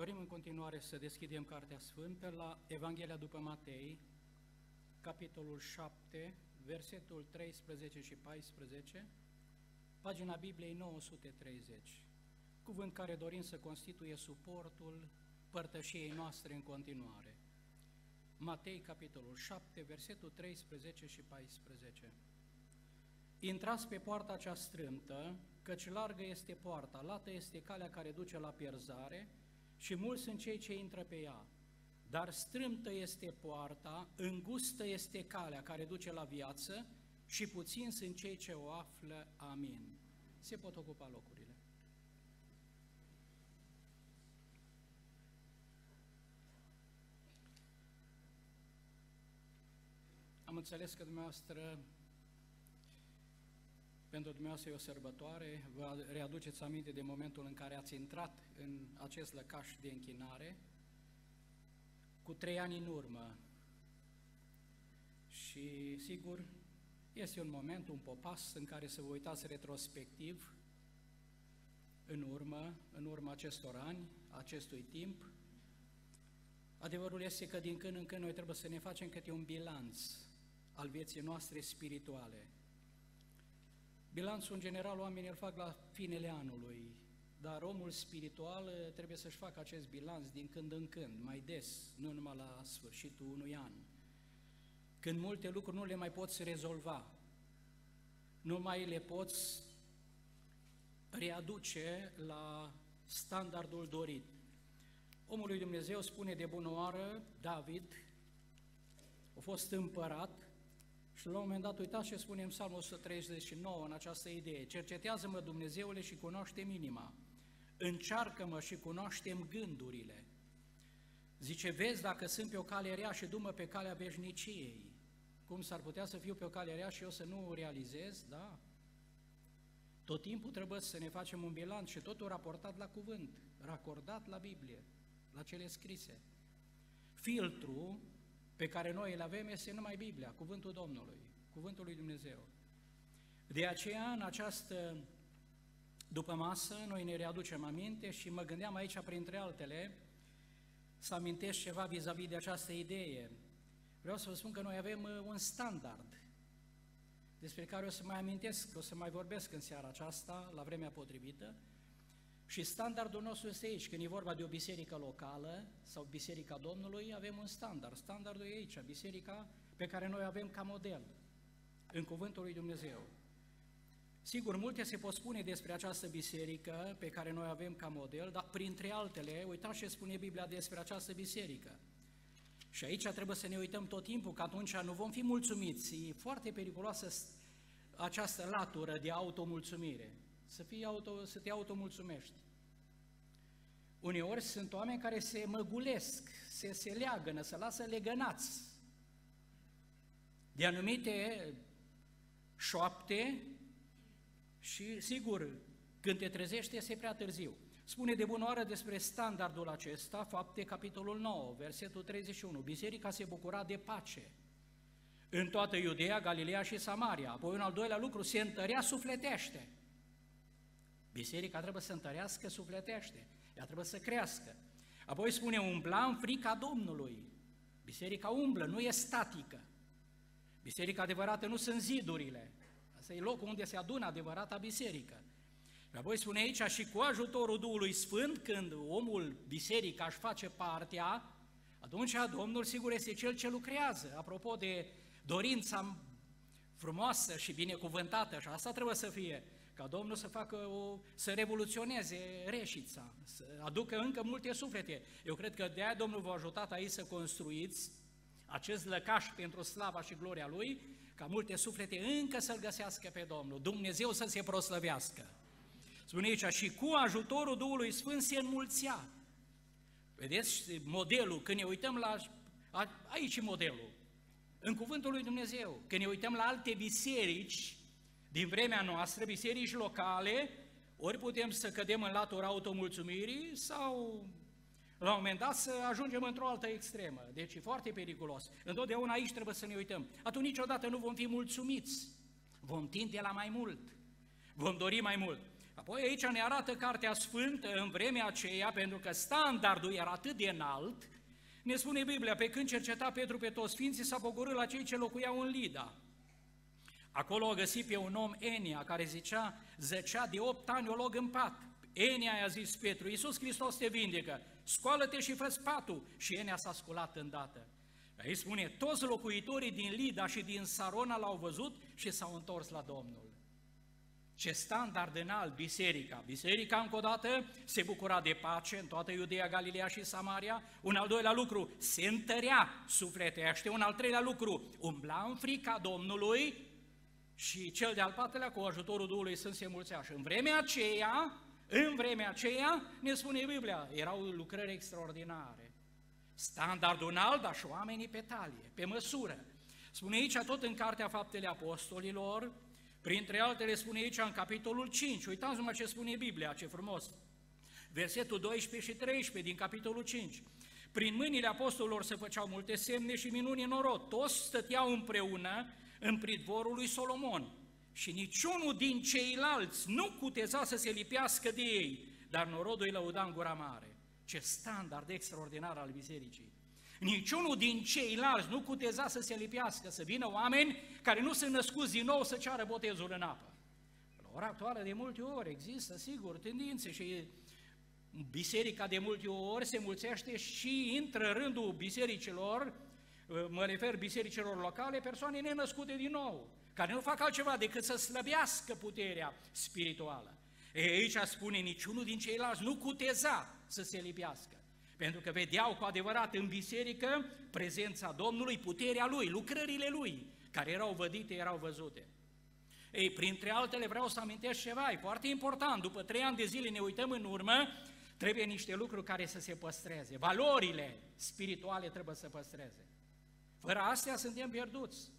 Dorim în continuare să deschidem Cartea Sfântă la Evanghelia după Matei, capitolul 7, versetul 13 și 14, pagina Bibliei 930, cuvânt care dorim să constituie suportul părtășiei noastre în continuare. Matei, capitolul 7, versetul 13 și 14. Intrați pe poarta cea strâmtă, căci largă este poarta, lată este calea care duce la pierzare și mulți sunt cei ce intră pe ea. Dar strâmtă este poarta, îngustă este calea care duce la viață și puțin sunt cei ce o află. Amin. Se pot ocupa locurile. Am înțeles că dumneavoastră pentru dumneavoastră e o sărbătoare, vă readuceți aminte de momentul în care ați intrat în acest lăcaș de închinare, cu trei ani în urmă. Și, sigur, este un moment, un popas în care să vă uitați retrospectiv în urmă, în urmă acestor ani, acestui timp. Adevărul este că din când în când noi trebuie să ne facem câte un bilanț al vieții noastre spirituale, Bilanțul, în general, oamenii îl fac la finele anului, dar omul spiritual eh, trebuie să-și facă acest bilanț din când în când, mai des, nu numai la sfârșitul unui an. Când multe lucruri nu le mai poți rezolva, nu mai le poți readuce la standardul dorit. Omul lui Dumnezeu spune de bună oară, David, a fost împărat, și la un moment dat, uitați ce spune în Psalmul 139 în această idee. Cercetează-mă, Dumnezeule, și cunoaște minima. Încearcă-mă și cunoaștem gândurile. Zice, vezi dacă sunt pe o cale rea și dumă pe calea veșniciei. Cum s-ar putea să fiu pe o cale rea și eu să nu o realizez? Da. Tot timpul trebuie să ne facem un bilanț și totul raportat la cuvânt, racordat la Biblie, la cele scrise. Filtru pe care noi îl avem este numai Biblia, Cuvântul Domnului, Cuvântul lui Dumnezeu. De aceea, în această după masă, noi ne readucem aminte și mă gândeam aici, printre altele, să amintesc ceva vis-a-vis -vis de această idee. Vreau să vă spun că noi avem uh, un standard despre care o să mai amintesc, o să mai vorbesc în seara aceasta, la vremea potrivită, și standardul nostru este aici, când e vorba de o biserică locală sau Biserica Domnului, avem un standard. Standardul e aici, biserica pe care noi avem ca model în Cuvântul lui Dumnezeu. Sigur, multe se pot spune despre această biserică pe care noi avem ca model, dar printre altele, uitați ce spune Biblia despre această biserică. Și aici trebuie să ne uităm tot timpul, că atunci nu vom fi mulțumiți. E foarte periculoasă această latură de automulțumire să, fii auto, să te automulțumești. Uneori sunt oameni care se măgulesc, se, se leagănă, se lasă legănați de anumite șoapte și, sigur, când te trezești, este prea târziu. Spune de bună oară despre standardul acesta, fapte capitolul 9, versetul 31. Biserica se bucura de pace în toată Iudea, Galileea și Samaria. Apoi un al doilea lucru, se întărea sufletește. Biserica trebuie să întărească sufletește, ea trebuie să crească. Apoi spune, umbla în frica Domnului. Biserica umblă, nu e statică. Biserica adevărată nu sunt zidurile. Asta e locul unde se adună adevărata biserică. Și apoi spune aici, și cu ajutorul Duhului Sfânt, când omul, biserica, își face partea, atunci Domnul, sigur, este Cel ce lucrează. Apropo de dorința frumoasă și binecuvântată, și asta trebuie să fie, ca Domnul să facă o, să revoluționeze Reșița, să aducă încă multe suflete. Eu cred că de aia Domnul v-a ajutat aici să construiți acest lăcaș pentru slava și gloria Lui, ca multe suflete încă să-L găsească pe Domnul, Dumnezeu să se proslăvească. Spune aici, și cu ajutorul Duhului Sfânt se înmulțea. Vedeți modelul, când ne uităm la... Aici e modelul. În cuvântul lui Dumnezeu, când ne uităm la alte biserici, din vremea noastră, biserici locale, ori putem să cădem în latura automulțumirii sau la un moment dat să ajungem într-o altă extremă. Deci e foarte periculos. Întotdeauna aici trebuie să ne uităm. Atunci niciodată nu vom fi mulțumiți. Vom tinde la mai mult. Vom dori mai mult. Apoi aici ne arată Cartea Sfântă în vremea aceea, pentru că standardul era atât de înalt, ne spune Biblia, pe când cerceta Petru pe toți sfinții, s-a pogorât la cei ce locuiau în Lida. Acolo o găsit pe un om, Enia, care zicea, zăcea de opt ani o log în pat. Enia i-a zis Petru, Iisus Hristos te vindecă, scoală-te și fă patul. Și Enia s-a sculat îndată. Aici spune, toți locuitorii din Lida și din Sarona l-au văzut și s-au întors la Domnul. Ce standard înalt biserica. Biserica, încă o dată, se bucura de pace în toată Iudeea, Galileea și Samaria. Un al doilea lucru, se întărea sufletește. Un al treilea lucru, umbla în frica Domnului și cel de-al patrulea, cu ajutorul Duhului Sfânt se mulțea. Și în vremea aceea, în vremea aceea, ne spune Biblia, erau lucrări extraordinare. Standardul înalt, dar și oamenii pe talie, pe măsură. Spune aici tot în Cartea Faptele Apostolilor, printre altele spune aici în capitolul 5, uitați mă ce spune Biblia, ce frumos. Versetul 12 și 13 din capitolul 5. Prin mâinile apostolilor se făceau multe semne și minuni în orot. Toți stăteau împreună în pridvorul lui Solomon și niciunul din ceilalți nu cuteza să se lipească de ei, dar norodul îi lăuda în gura mare. Ce standard extraordinar al bisericii! Niciunul din ceilalți nu cuteza să se lipească, să vină oameni care nu sunt născuți din nou să ceară botezul în apă. La ora actuală, de multe ori, există, sigur, tendințe și biserica de multe ori se mulțește și intră rândul bisericilor, mă refer bisericilor locale, persoane nenăscute din nou, care nu fac altceva decât să slăbească puterea spirituală. E, aici spune, niciunul din ceilalți nu cuteza să se lipească, pentru că vedeau cu adevărat în biserică prezența Domnului, puterea Lui, lucrările Lui, care erau vădite, erau văzute. Ei, printre altele vreau să amintesc ceva, e foarte important, după trei ani de zile ne uităm în urmă, trebuie niște lucruri care să se păstreze, valorile spirituale trebuie să păstreze. Fără astea suntem pierduți.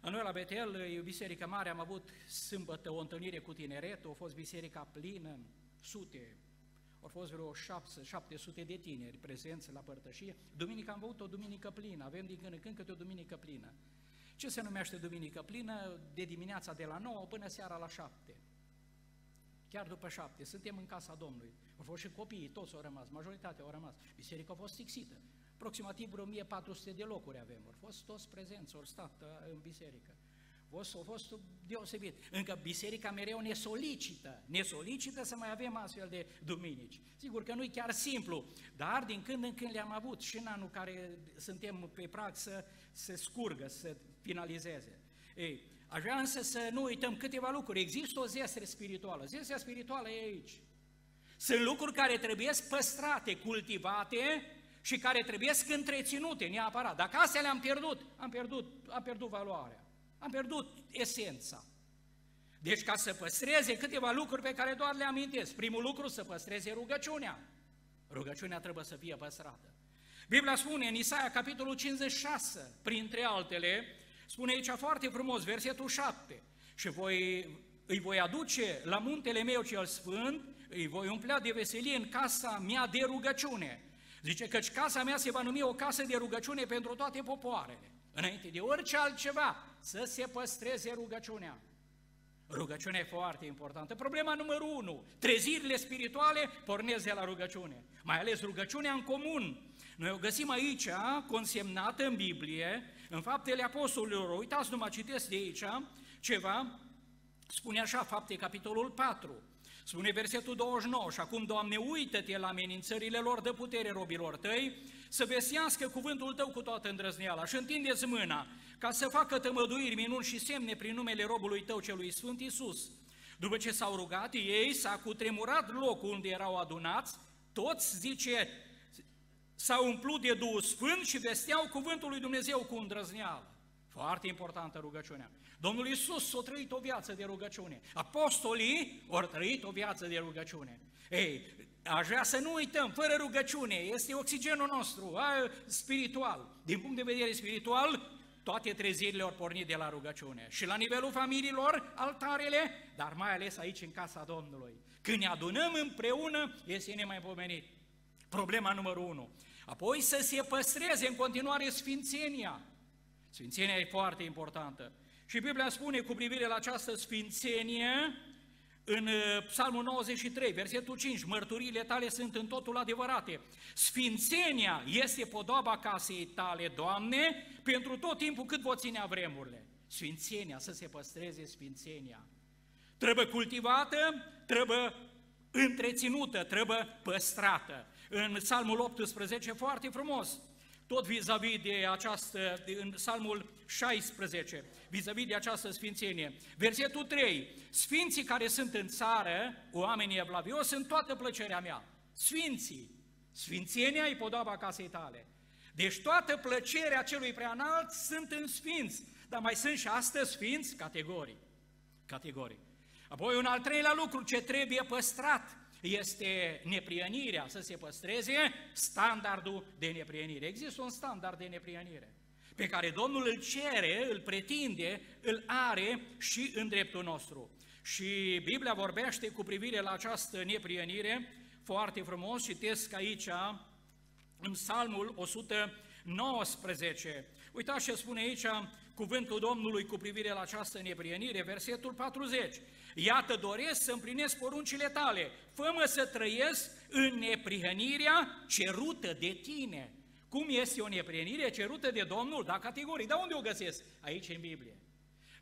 Noi la Betel, e o biserică mare, am avut sâmbătă o întâlnire cu tineretul, a fost biserica plină, sute, au fost vreo 700 de tineri prezenți la părtășie. Duminica am avut o duminică plină, avem din când în când câte o duminică plină. Ce se numește duminică plină? De dimineața de la 9 până seara la 7. Chiar după 7. Suntem în casa Domnului. Au fost și copiii, toți au rămas, majoritatea au rămas. Biserica a fost stixită. Aproximativ vreo 1400 de locuri avem. Au fost toți prezenți, au stat uh, în biserică. A fost, a fost deosebit. Încă biserica mereu ne solicită, ne solicită să mai avem astfel de duminici. Sigur că nu e chiar simplu, dar din când în când le-am avut și în anul care suntem pe prag să se scurgă, să finalizeze. Ei, aș vrea însă să nu uităm câteva lucruri. Există o zestre spirituală. Zestrea spirituală e aici. Sunt lucruri care trebuie păstrate, cultivate și care trebuie întreținute neapărat. Dacă astea le-am pierdut, am pierdut, am pierdut valoarea, am pierdut esența. Deci ca să păstreze câteva lucruri pe care doar le amintesc. Primul lucru, să păstreze rugăciunea. Rugăciunea trebuie să fie păstrată. Biblia spune în Isaia, capitolul 56, printre altele, spune aici foarte frumos, versetul 7, și voi, îi voi aduce la muntele meu cel sfânt, îi voi umplea de veselie în casa mea de rugăciune Zice că casa mea se va numi o casă de rugăciune pentru toate popoarele. Înainte de orice altceva, să se păstreze rugăciunea. Rugăciunea e foarte importantă. Problema numărul unu, trezirile spirituale pornesc de la rugăciune. Mai ales rugăciunea în comun. Noi o găsim aici, consemnată în Biblie, în faptele apostolilor. Uitați, numai citesc de aici ceva, spune așa, fapte, capitolul 4. Spune versetul 29, și acum, Doamne, uită-te la amenințările lor, de putere robilor tăi, să vestească cuvântul tău cu toată îndrăzneala și întindeți mâna, ca să facă tămăduiri, minuni și semne prin numele robului tău celui Sfânt Iisus. După ce s-au rugat, ei s-a cutremurat locul unde erau adunați, toți, zice, s-au umplut de Duhul Sfânt și vesteau cuvântul lui Dumnezeu cu îndrăzneală. Foarte importantă rugăciunea. Domnul Iisus a trăit o viață de rugăciune. Apostolii au trăit o viață de rugăciune. Ei, aș vrea să nu uităm, fără rugăciune, este oxigenul nostru a, spiritual. Din punct de vedere spiritual, toate trezirile au pornit de la rugăciune. Și la nivelul familiilor, altarele, dar mai ales aici în casa Domnului. Când ne adunăm împreună, este nemaipomenit. Problema numărul unu. Apoi să se păstreze în continuare sfințenia. Sfințenia e foarte importantă. Și Biblia spune cu privire la această sfințenie în uh, Psalmul 93, versetul 5, mărturile tale sunt în totul adevărate. Sfințenia este podoaba casei tale, Doamne, pentru tot timpul cât vă ținea vremurile. Sfințenia, să se păstreze sfințenia. Trebuie cultivată, trebuie întreținută, trebuie păstrată. În Psalmul 18, foarte frumos, tot vis-a-vis de această, de, în Psalmul 16, vis-a-vis de această sfințenie. Versetul 3, Sfinții care sunt în țară, oamenii evlavios, sunt toată plăcerea mea. Sfinții, sfințenia e podoaba casei tale. Deci toată plăcerea celui preanalt sunt în sfinți, dar mai sunt și astăzi sfinți categorii. Categorii. Apoi un al treilea lucru ce trebuie păstrat este neprienirea, să se păstreze standardul de neprienire. Există un standard de neprienire pe care Domnul îl cere, îl pretinde, îl are și în dreptul nostru. Și Biblia vorbește cu privire la această neprienire foarte frumos, citesc aici în Psalmul 119. Uitați ce spune aici cuvântul Domnului cu privire la această neprienire, versetul 40. Iată, doresc să împlinesc poruncile tale, fă să trăiesc în neprihănirea cerută de tine. Cum este o neprihănire cerută de Domnul? Da, categorii. Dar unde o găsesc? Aici în Biblie.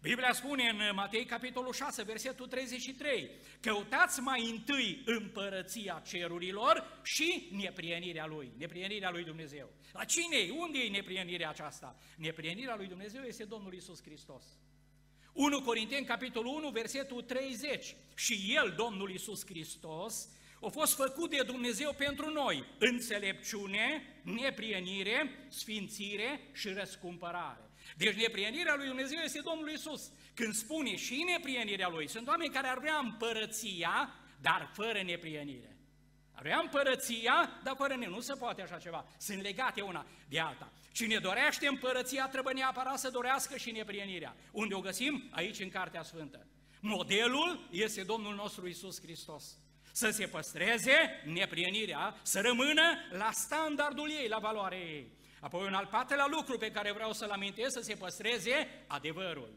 Biblia spune în Matei, capitolul 6, versetul 33, căutați mai întâi împărăția cerurilor și neprienirea Lui, neprienirea Lui Dumnezeu. La cine Unde e neprienirea aceasta? Neprienirea Lui Dumnezeu este Domnul Isus Hristos. 1 Corinteni, capitolul 1, versetul 30. Și El, Domnul Isus Hristos, a fost făcut de Dumnezeu pentru noi înțelepciune, neprienire, sfințire și răscumpărare. Deci neprienirea lui Dumnezeu este Domnul Isus. Când spune și neprienirea lui, sunt oameni care ar vrea împărăția, dar fără neprienire. Ar vrea împărăția, dar fără ne. Nu se poate așa ceva. Sunt legate una de alta. Cine dorește împărăția trebuie neapărat să dorească și neprienirea. Unde o găsim? Aici în Cartea Sfântă. Modelul este Domnul nostru Isus Hristos. Să se păstreze neprienirea, să rămână la standardul ei, la valoarea ei. Apoi un al patrulea lucru pe care vreau să-l amintesc, să se păstreze adevărul.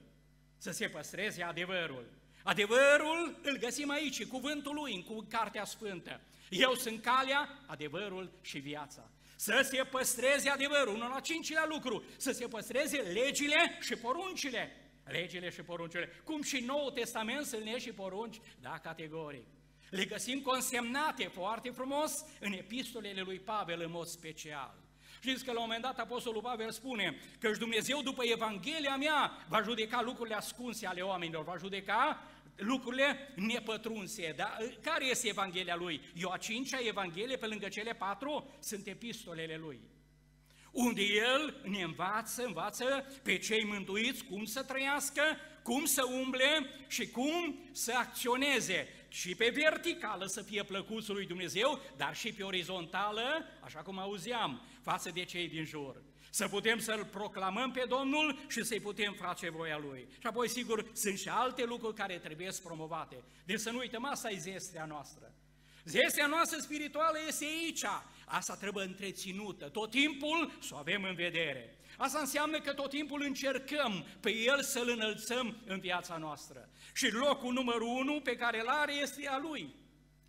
Să se păstreze adevărul. Adevărul îl găsim aici, cuvântul lui, în Cartea Sfântă. Eu sunt calea, adevărul și viața. Să se păstreze adevărul. Unul la cincilea lucru, să se păstreze legile și poruncile. Legile și poruncile. Cum și Noul Testament sunt legi și porunci, da, categoric. Le găsim consemnate foarte frumos în epistolele lui Pavel în mod special. Știți că la un moment dat Apostolul Pavel spune că și Dumnezeu după Evanghelia mea va judeca lucrurile ascunse ale oamenilor, va judeca lucrurile nepătrunse. Dar care este Evanghelia lui? Eu a cincea Evanghelie, pe lângă cele patru, sunt epistolele lui. Unde el ne învață, învață pe cei mântuiți cum să trăiască, cum să umble și cum să acționeze. Și pe verticală să fie plăcuțul lui Dumnezeu, dar și pe orizontală, așa cum auzeam, față de cei din jur. Să putem să-L proclamăm pe Domnul și să-i putem face voia Lui. Și apoi, sigur, sunt și alte lucruri care trebuie să promovate. Deci să nu uităm, asta e zestrea noastră. Zestrea noastră spirituală este aici. Asta trebuie întreținută, tot timpul să o avem în vedere. Asta înseamnă că tot timpul încercăm pe El să-L înălțăm în viața noastră. Și locul numărul unu pe care îl are este a Lui.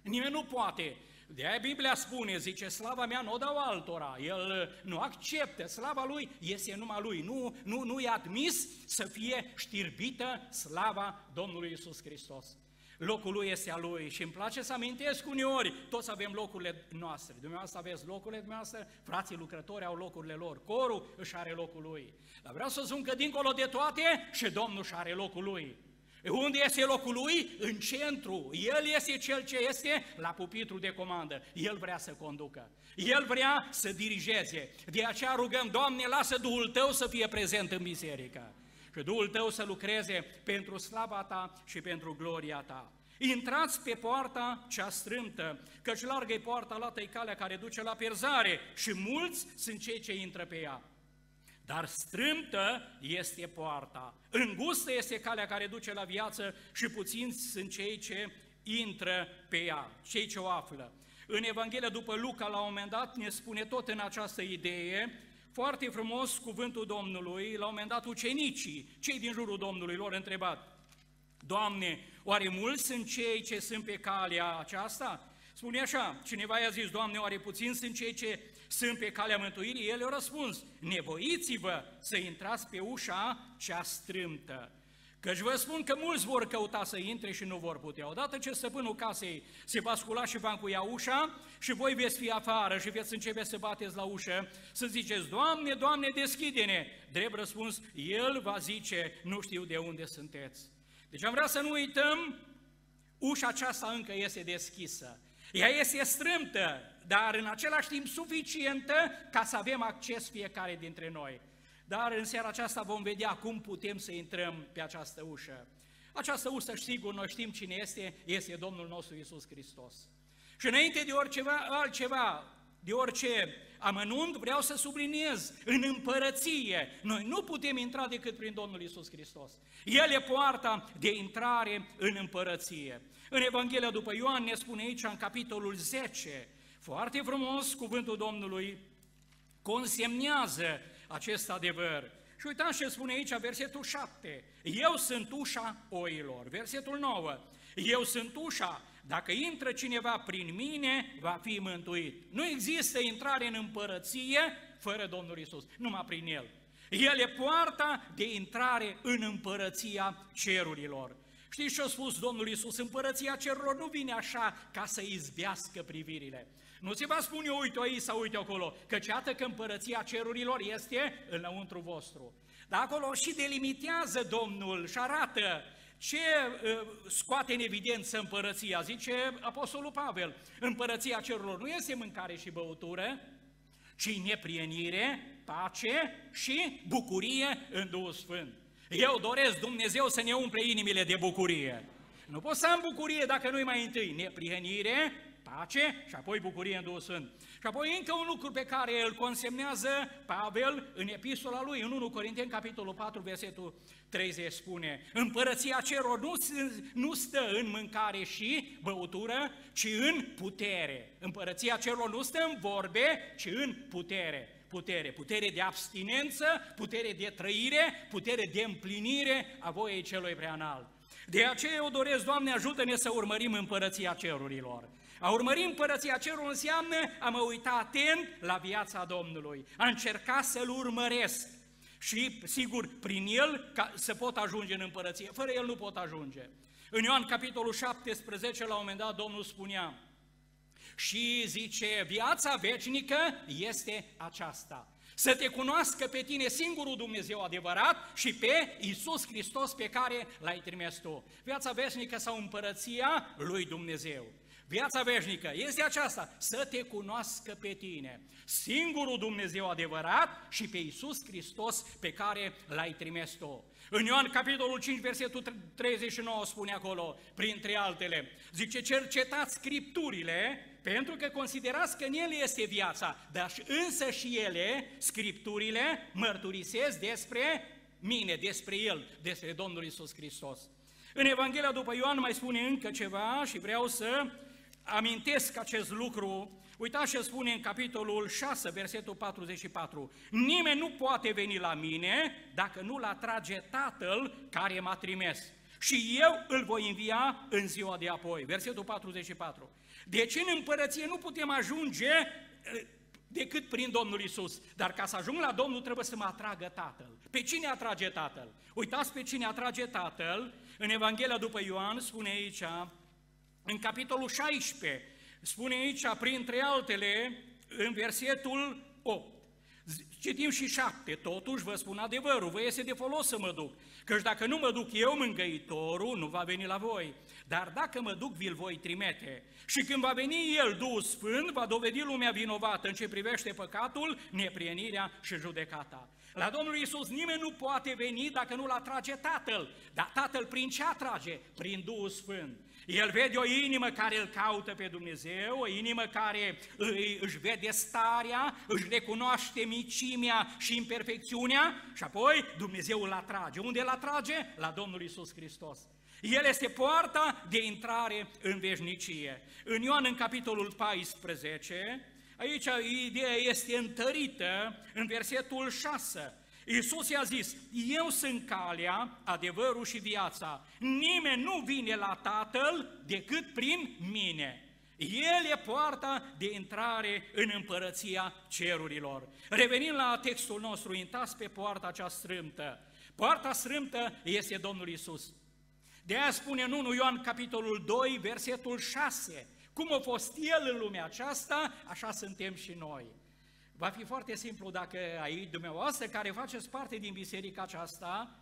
Nimeni nu poate de aia Biblia spune, zice, slava mea nu o dau altora, el nu acceptă, slava lui este numai lui, nu, nu, nu e admis să fie știrbită slava Domnului Isus Hristos. Locul lui este a lui și îmi place să amintesc uneori, toți avem locurile noastre. Dumneavoastră aveți locurile dumneavoastră, frații lucrători au locurile lor, corul își are locul lui. Dar vreau să spun că dincolo de toate și Domnul își are locul lui. Unde este locul lui? În centru. El este cel ce este la pupitru de comandă. El vrea să conducă. El vrea să dirigeze. De aceea rugăm, Doamne, lasă Duhul Tău să fie prezent în biserică. Și Duhul Tău să lucreze pentru slava Ta și pentru gloria Ta. Intrați pe poarta cea strâmtă, căci largă e poarta, lată calea care duce la pierzare și mulți sunt cei ce intră pe ea. Dar strâmtă este poarta, îngustă este calea care duce la viață și puținți sunt cei ce intră pe ea, cei ce o află. În Evanghelia după Luca, la un moment dat, ne spune tot în această idee, foarte frumos cuvântul Domnului, la un moment dat ucenicii, cei din jurul Domnului, lor întrebat, Doamne, Oare mulți sunt cei ce sunt pe calea aceasta? Spune așa, cineva i-a zis, Doamne, oare puțin sunt cei ce sunt pe calea mântuirii? El a răspuns, nevoiți-vă să intrați pe ușa cea strâmtă. Căci vă spun că mulți vor căuta să intre și nu vor putea. Odată ce stăpânul casei se va scula și va încuia ușa și voi veți fi afară și veți începe să bateți la ușă, să ziceți, Doamne, Doamne, deschide-ne! Drept răspuns, El va zice, nu știu de unde sunteți. Deci am vrea să nu uităm, ușa aceasta încă este deschisă. Ea este strâmtă, dar în același timp suficientă ca să avem acces fiecare dintre noi. Dar în seara aceasta vom vedea cum putem să intrăm pe această ușă. Această ușă, sigur, noi știm cine este, este Domnul nostru Isus Hristos. Și înainte de oriceva, altceva, de orice amănunt, vreau să subliniez, în împărăție, noi nu putem intra decât prin Domnul Isus Hristos. El e poarta de intrare în împărăție. În Evanghelia după Ioan ne spune aici, în capitolul 10, foarte frumos, cuvântul Domnului consemnează acest adevăr. Și uitați ce spune aici, versetul 7. Eu sunt ușa oilor. Versetul 9. Eu sunt ușa. Dacă intră cineva prin mine, va fi mântuit. Nu există intrare în împărăție fără Domnul Isus, numai prin El. El e poarta de intrare în împărăția cerurilor. Știți ce a spus Domnul Isus? Împărăția cerurilor nu vine așa ca să izbească privirile. Nu se va spune, uite aici sau uite acolo, că iată că împărăția cerurilor este înăuntru vostru. Dar acolo și delimitează Domnul și arată ce uh, scoate în evidență împărăția. Zice Apostolul Pavel, împărăția cerurilor nu este mâncare și băutură, ci neprienire, pace și bucurie în Duhul Sfânt. Eu doresc Dumnezeu să ne umple inimile de bucurie. Nu pot să am bucurie dacă nu-i mai întâi neprienire, pace și apoi bucurie în Duhul Sfânt. Și apoi încă un lucru pe care îl consemnează Pavel în epistola lui, în 1 Corinteni, capitolul 4, versetul 30 spune Împărăția cerului nu, nu stă în mâncare și băutură, ci în putere. Împărăția cerului nu stă în vorbe, ci în putere putere, putere de abstinență, putere de trăire, putere de împlinire a voiei celui preanalt. De aceea eu doresc, Doamne, ajută-ne să urmărim împărăția cerurilor. A urmări împărăția cerului înseamnă a mă uita atent la viața Domnului, a încerca să-L urmăresc și, sigur, prin El ca să pot ajunge în împărăție. Fără El nu pot ajunge. În Ioan, capitolul 17, la un moment dat, Domnul spunea, și zice, viața veșnică este aceasta. Să te cunoască pe tine singurul Dumnezeu adevărat și pe Isus Hristos pe care l-ai trimis tu. Viața veșnică sau împărăția lui Dumnezeu. Viața veșnică este aceasta, să te cunoască pe tine, singurul Dumnezeu adevărat și pe Iisus Hristos pe care l-ai trimis tu. În Ioan capitolul 5, versetul 39 spune acolo, printre altele, zice, cercetați Scripturile, pentru că considerați că în ele este viața, dar însă și ele, Scripturile, mărturisesc despre mine, despre El, despre Domnul Isus Hristos. În Evanghelia după Ioan mai spune încă ceva și vreau să amintesc acest lucru, uitați ce spune în capitolul 6, versetul 44. Nimeni nu poate veni la mine dacă nu-l atrage Tatăl care m-a trimis. Și eu îl voi învia în ziua de apoi. Versetul 44. Deci în împărăție nu putem ajunge eh, decât prin Domnul Isus. Dar ca să ajung la Domnul trebuie să mă atragă Tatăl. Pe cine atrage Tatăl? Uitați pe cine atrage Tatăl. În Evanghelia după Ioan spune aici, în capitolul 16, spune aici, printre altele, în versetul 8, citim și 7, totuși vă spun adevărul, vă este de folos să mă duc, căci dacă nu mă duc eu, mângăitorul nu va veni la voi, dar dacă mă duc, vi-l voi trimite. Și când va veni El, Duhul Sfânt, va dovedi lumea vinovată în ce privește păcatul, neprienirea și judecata. La Domnul Iisus nimeni nu poate veni dacă nu-L atrage Tatăl. Dar Tatăl prin ce atrage? Prin Duhul Sfânt. El vede o inimă care îl caută pe Dumnezeu, o inimă care își vede starea, își recunoaște micimea și imperfecțiunea și apoi Dumnezeu îl atrage. Unde îl atrage? La Domnul Isus Hristos. El este poarta de intrare în veșnicie. În Ioan, în capitolul 14, aici ideea este întărită în versetul 6. Iisus i-a zis, eu sunt calea, adevărul și viața. Nimeni nu vine la Tatăl decât prin mine. El e poarta de intrare în împărăția cerurilor. Revenind la textul nostru, intați pe poarta cea strâmtă. Poarta strâmtă este Domnul Isus. De aia spune în 1 Ioan capitolul 2, versetul 6, cum a fost El în lumea aceasta, așa suntem și noi. Va fi foarte simplu dacă aici dumneavoastră care faceți parte din biserica aceasta,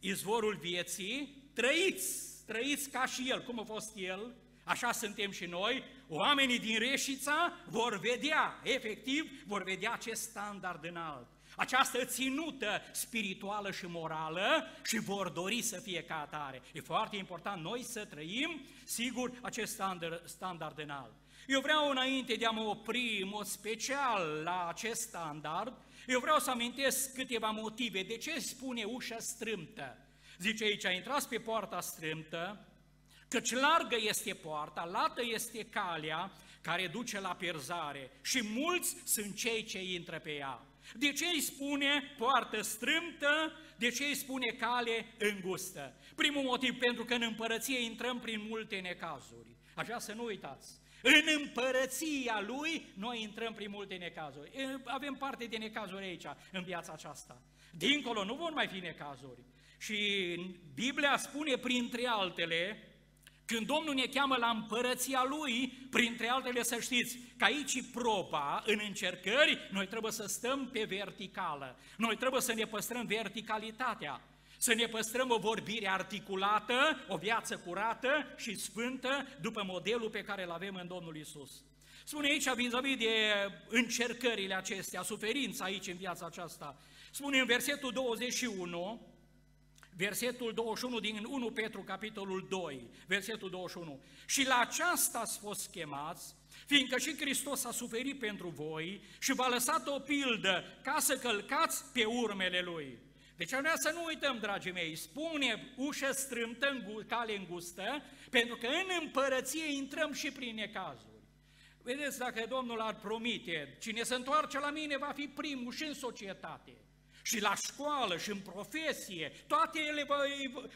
izvorul vieții, trăiți, trăiți ca și El, cum a fost El, așa suntem și noi, oamenii din Reșița vor vedea, efectiv, vor vedea acest standard înalt această ținută spirituală și morală și vor dori să fie ca atare. E foarte important noi să trăim, sigur, acest standard, standard înalt. Eu vreau înainte de a mă opri în mod special la acest standard, eu vreau să amintesc câteva motive. De ce spune ușa strâmtă? Zice aici, intrați pe poarta strâmtă, căci largă este poarta, lată este calea care duce la pierzare și mulți sunt cei ce intră pe ea. De ce îi spune poartă strâmtă? De ce îi spune cale îngustă? Primul motiv, pentru că în împărăție intrăm prin multe necazuri. Așa să nu uitați. În împărăția Lui noi intrăm prin multe necazuri. Avem parte de necazuri aici, în viața aceasta. Dincolo nu vor mai fi necazuri. Și Biblia spune, printre altele, când Domnul ne cheamă la împărăția Lui, printre altele să știți că aici proba, în încercări, noi trebuie să stăm pe verticală. Noi trebuie să ne păstrăm verticalitatea, să ne păstrăm o vorbire articulată, o viață curată și sfântă, după modelul pe care îl avem în Domnul Isus. Spune aici, vis-a-vis de încercările acestea, suferința aici în viața aceasta, spune în versetul 21, versetul 21 din 1 Petru, capitolul 2, versetul 21. Și la aceasta ați fost chemați, fiindcă și Hristos a suferit pentru voi și v-a lăsat o pildă ca să călcați pe urmele Lui. Deci am vrea să nu uităm, dragii mei, spune ușă strâmtă, cale îngustă, pentru că în împărăție intrăm și prin necazuri. Vedeți, dacă Domnul ar promite, cine se întoarce la mine va fi primul și în societate și la școală, și în profesie, toate ele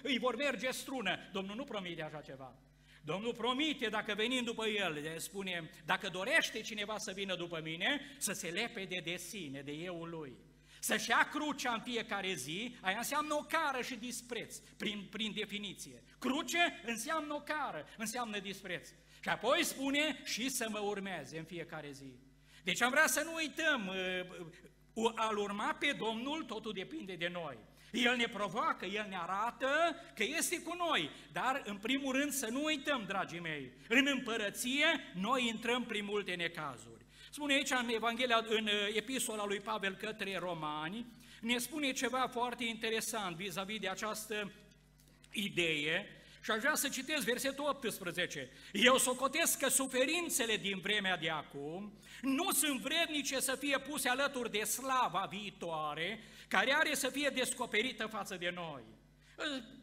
îi vor merge strună. Domnul nu promite așa ceva. Domnul promite, dacă venim după El, spune, dacă dorește cineva să vină după mine, să se lepede de sine, de euul lui. Să-și ia crucea în fiecare zi, aia înseamnă o cară și dispreț, prin, prin definiție. Cruce înseamnă o cară, înseamnă dispreț. Și apoi spune și să mă urmeze în fiecare zi. Deci am vrea să nu uităm al urma pe Domnul, totul depinde de noi. El ne provoacă, El ne arată că este cu noi, dar în primul rând să nu uităm, dragii mei, în împărăție noi intrăm prin multe necazuri. Spune aici în Evanghelia, în uh, epistola lui Pavel către romani, ne spune ceva foarte interesant vis-a-vis -vis de această idee și aș vrea să citesc versetul 18. Eu socotesc că suferințele din vremea de acum nu sunt vrednice să fie puse alături de slava viitoare, care are să fie descoperită față de noi.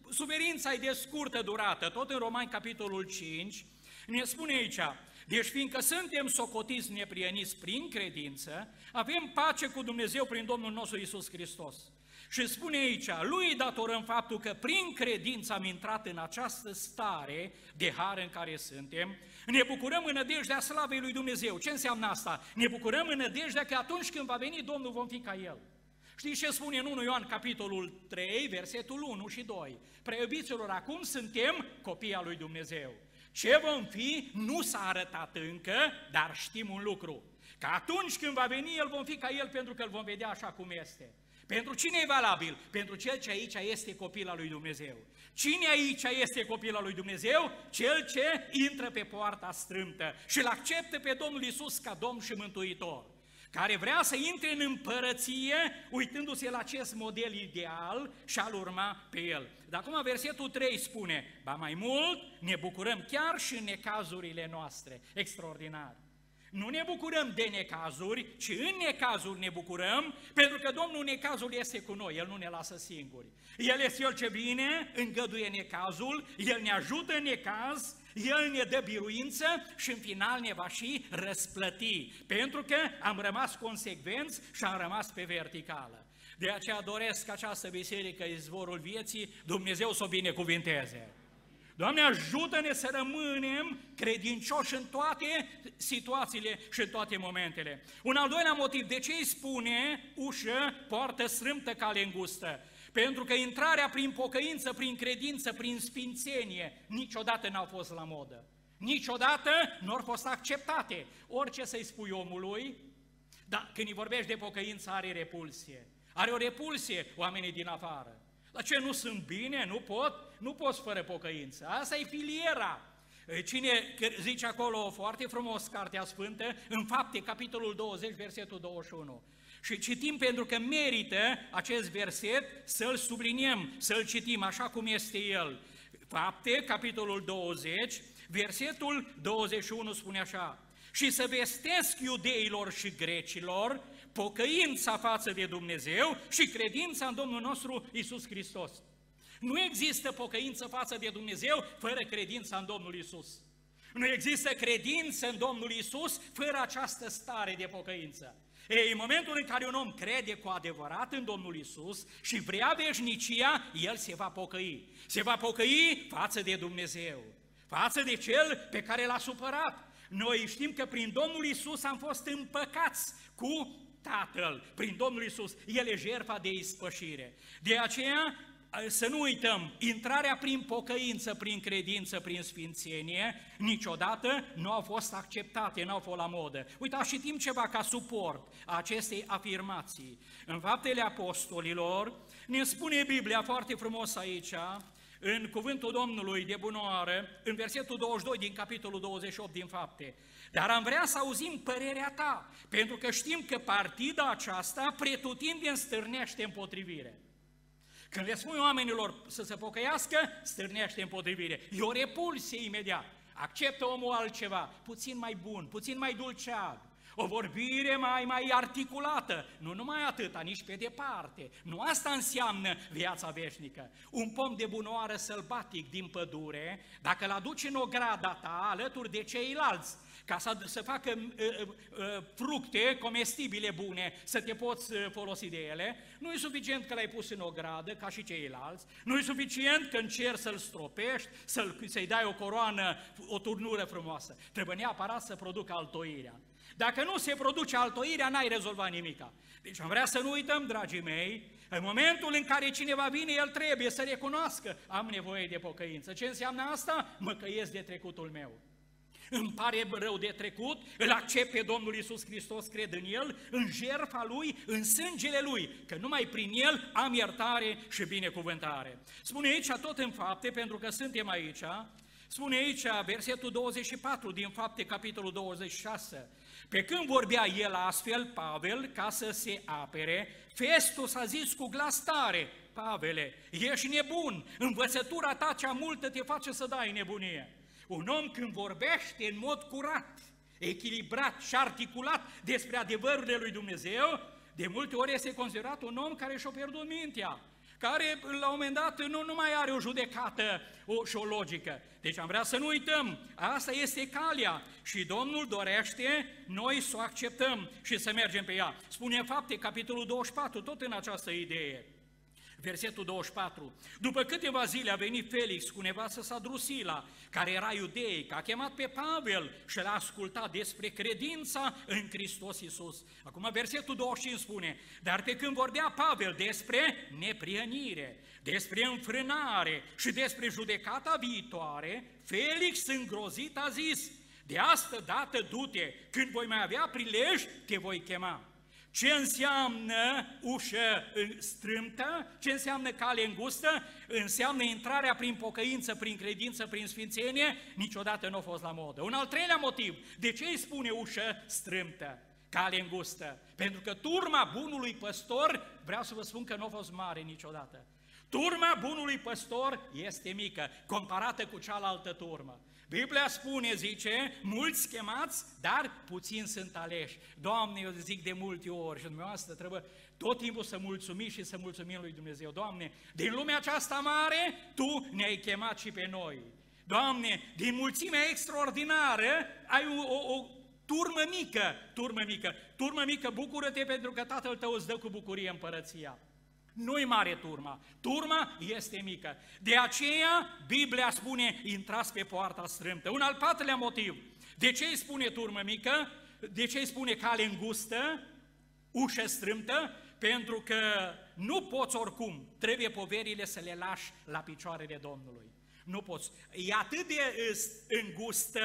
Suferința e de scurtă durată, tot în Romani capitolul 5, ne spune aici, deci fiindcă suntem socotiți neprieniți prin credință, avem pace cu Dumnezeu prin Domnul nostru Isus Hristos. Și spune aici, lui datorăm faptul că prin credință am intrat în această stare de har în care suntem, ne bucurăm în nădejdea slavei lui Dumnezeu. Ce înseamnă asta? Ne bucurăm în nădejdea că atunci când va veni Domnul vom fi ca El. Știți ce spune în 1 Ioan, capitolul 3, versetul 1 și 2? Preiubiților, acum suntem copii al lui Dumnezeu. Ce vom fi nu s-a arătat încă, dar știm un lucru. Că atunci când va veni El vom fi ca El pentru că îl vom vedea așa cum este. Pentru cine e valabil? Pentru cel ce aici este copil al lui Dumnezeu. Cine aici este copil al lui Dumnezeu? Cel ce intră pe poarta strâmtă și îl acceptă pe Domnul Isus ca Domn și Mântuitor care vrea să intre în împărăție uitându-se la acest model ideal și al urma pe el. Dar acum versetul 3 spune, ba mai mult, ne bucurăm chiar și în necazurile noastre. Extraordinar! Nu ne bucurăm de necazuri, ci în necazuri ne bucurăm, pentru că Domnul necazul este cu noi, El nu ne lasă singuri. El este Cel ce vine, îngăduie necazul, El ne ajută în necaz, El ne dă biruință și în final ne va și răsplăti, pentru că am rămas consecvenți și am rămas pe verticală. De aceea doresc această biserică, izvorul vieții, Dumnezeu să o binecuvinteze. Doamne, ajută-ne să rămânem credincioși în toate situațiile și în toate momentele. Un al doilea motiv, de ce îi spune ușă, poartă strâmtă, cale îngustă? Pentru că intrarea prin pocăință, prin credință, prin sfințenie, niciodată n-au fost la modă. Niciodată nu au fost acceptate. Orice să-i spui omului, dar când îi vorbești de pocăință, are repulsie. Are o repulsie oamenii din afară. La ce nu sunt bine, nu pot, nu poți fără pocăință. Asta e filiera. Cine zice acolo foarte frumos Cartea Sfântă, în fapte, capitolul 20, versetul 21. Și citim pentru că merită acest verset să-l subliniem, să-l citim așa cum este el. Fapte, capitolul 20, versetul 21 spune așa, și să vestesc iudeilor și grecilor pocăința față de Dumnezeu și credința în Domnul nostru Isus Hristos. Nu există pocăință față de Dumnezeu fără credința în Domnul Isus. Nu există credință în Domnul Isus fără această stare de pocăință. Ei, în momentul în care un om crede cu adevărat în Domnul Isus și vrea veșnicia, el se va pocăi. Se va pocăi față de Dumnezeu, față de cel pe care l-a supărat. Noi știm că prin Domnul Isus am fost împăcați cu Tatăl, prin Domnul Isus. El e jertfa de ispășire. De aceea, să nu uităm, intrarea prin pocăință, prin credință, prin sfințenie, niciodată nu au fost acceptate, nu au fost la modă. Uitați, citim ceva ca suport a acestei afirmații. În Faptele Apostolilor ne spune Biblia foarte frumos aici, în cuvântul Domnului de bunoară, în versetul 22 din capitolul 28 din Fapte. Dar am vrea să auzim părerea ta, pentru că știm că partida aceasta pretutindeni stârnește împotrivire. Când le spui oamenilor să se pocăiască, stârnește împotrivire. E o repulsie imediat. Acceptă omul altceva, puțin mai bun, puțin mai dulceag, o vorbire mai, mai articulată, nu numai atâta, nici pe departe. Nu asta înseamnă viața veșnică. Un pom de bunoară sălbatic din pădure, dacă îl aduci în ograda ta alături de ceilalți, ca să, să facă uh, uh, fructe comestibile bune, să te poți uh, folosi de ele, nu e suficient că l-ai pus în o gradă, ca și ceilalți, nu e suficient că încerci să-l stropești, să-l, să-i dai o coroană, o turnură frumoasă. Trebuie neapărat să producă altoirea. Dacă nu se produce altoirea, n-ai rezolvat nimica. Deci am vrea să nu uităm, dragii mei, în momentul în care cineva vine, el trebuie să recunoască, am nevoie de pocăință. Ce înseamnă asta? Mă căiesc de trecutul meu îmi pare rău de trecut, îl accept pe Domnul Isus Hristos, cred în El, în jertfa Lui, în sângele Lui, că numai prin El am iertare și binecuvântare. Spune aici tot în fapte, pentru că suntem aici, spune aici versetul 24 din fapte, capitolul 26, pe când vorbea el astfel, Pavel, ca să se apere, Festus a zis cu glas tare, Pavele, ești nebun, învățătura ta cea multă te face să dai nebunie. Un om când vorbește în mod curat, echilibrat și articulat despre adevărurile lui Dumnezeu, de multe ori este considerat un om care și-a pierdut mintea, care la un moment dat nu, nu mai are o judecată o, și o logică. Deci am vrea să nu uităm, asta este calea și Domnul dorește noi să o acceptăm și să mergem pe ea. Spune fapte, capitolul 24, tot în această idee. Versetul 24. După câteva zile a venit Felix cu nevastă sa Drusila, care era iudeic, a chemat pe Pavel și l-a ascultat despre credința în Hristos Iisus. Acum versetul 25 spune, dar pe când vorbea Pavel despre neprienire, despre înfrânare și despre judecata viitoare, Felix îngrozit a zis, de asta dată du-te, când voi mai avea prilej, te voi chema. Ce înseamnă ușă strâmtă? Ce înseamnă cale îngustă? Înseamnă intrarea prin pocăință, prin credință, prin sfințenie? Niciodată nu a fost la modă. Un al treilea motiv. De ce îi spune ușă strâmtă? Cale îngustă. Pentru că turma bunului păstor, vreau să vă spun că nu a fost mare niciodată. Turma bunului păstor este mică, comparată cu cealaltă turmă. Biblia spune, zice, mulți chemați, dar puțini sunt aleși. Doamne, eu zic de multe ori și dumneavoastră trebuie tot timpul să mulțumim și să mulțumim lui Dumnezeu. Doamne, din lumea aceasta mare, Tu ne-ai chemat și pe noi. Doamne, din mulțimea extraordinară, ai o, o, o turmă mică, turmă mică, turmă mică, bucură-te pentru că Tatăl tău îți dă cu bucurie împărăția. Nu-i mare turma, turma este mică. De aceea Biblia spune, intrați pe poarta strâmtă. Un al patrulea motiv. De ce îi spune turmă mică? De ce îi spune cale îngustă, ușă strâmtă? Pentru că nu poți oricum, trebuie poverile să le lași la picioarele Domnului. Nu poți. E atât de îngustă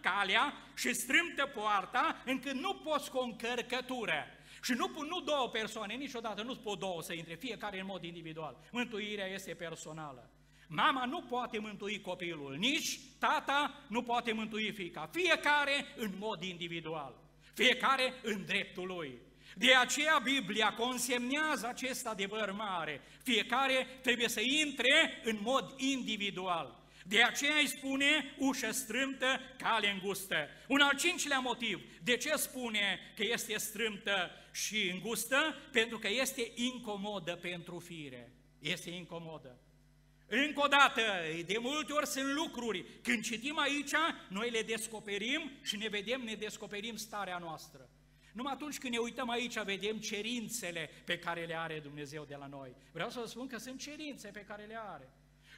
calea și strâmtă poarta, încât nu poți cu o încărcătură. Și nu, nu două persoane, niciodată nu pot două să intre, fiecare în mod individual. Mântuirea este personală. Mama nu poate mântui copilul, nici tata nu poate mântui fiica. Fiecare în mod individual, fiecare în dreptul lui. De aceea Biblia consemnează acest adevăr mare. Fiecare trebuie să intre în mod individual. De aceea îi spune ușă strâmtă, cale îngustă. Un al cincilea motiv. De ce spune că este strâmtă și îngustă? Pentru că este incomodă pentru fire. Este incomodă. Încă o dată, de multe ori sunt lucruri, când citim aici, noi le descoperim și ne vedem, ne descoperim starea noastră. Numai atunci când ne uităm aici, vedem cerințele pe care le are Dumnezeu de la noi. Vreau să vă spun că sunt cerințe pe care le are.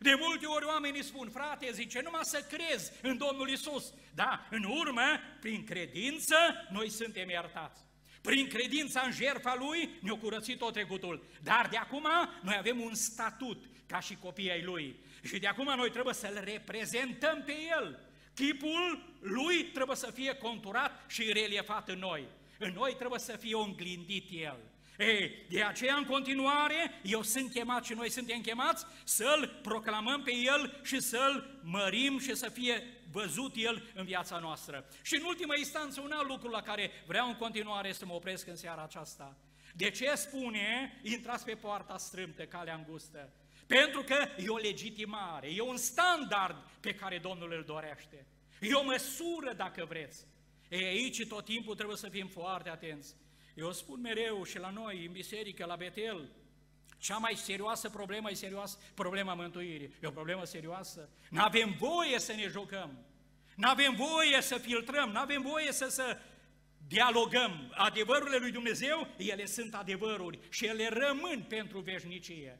De multe ori oamenii spun, frate, zice, numai să crezi în Domnul Isus. Da, în urmă, prin credință, noi suntem iertați. Prin credința în jertfa Lui ne-a curățit tot trecutul. Dar de acum noi avem un statut ca și copiii ai Lui. Și de acum noi trebuie să-L reprezentăm pe El. Chipul Lui trebuie să fie conturat și reliefat în noi. În noi trebuie să fie înglindit El. Ei, de aceea, în continuare, eu sunt chemat și noi suntem chemați să-L proclamăm pe El și să-L mărim și să fie văzut El în viața noastră. Și în ultima instanță, un alt lucru la care vreau în continuare să mă opresc în seara aceasta. De ce spune, intrați pe poarta strâmtă, calea îngustă? Pentru că e o legitimare, e un standard pe care Domnul îl dorește. E o măsură, dacă vreți. E aici tot timpul trebuie să fim foarte atenți. Eu spun mereu și la noi, în biserică, la Betel, cea mai serioasă problemă e serioasă, problema mântuirii. E o problemă serioasă. Nu avem voie să ne jucăm. Nu avem voie să filtrăm, nu avem voie să, să dialogăm. Adevărurile lui Dumnezeu, ele sunt adevăruri și ele rămân pentru veșnicie.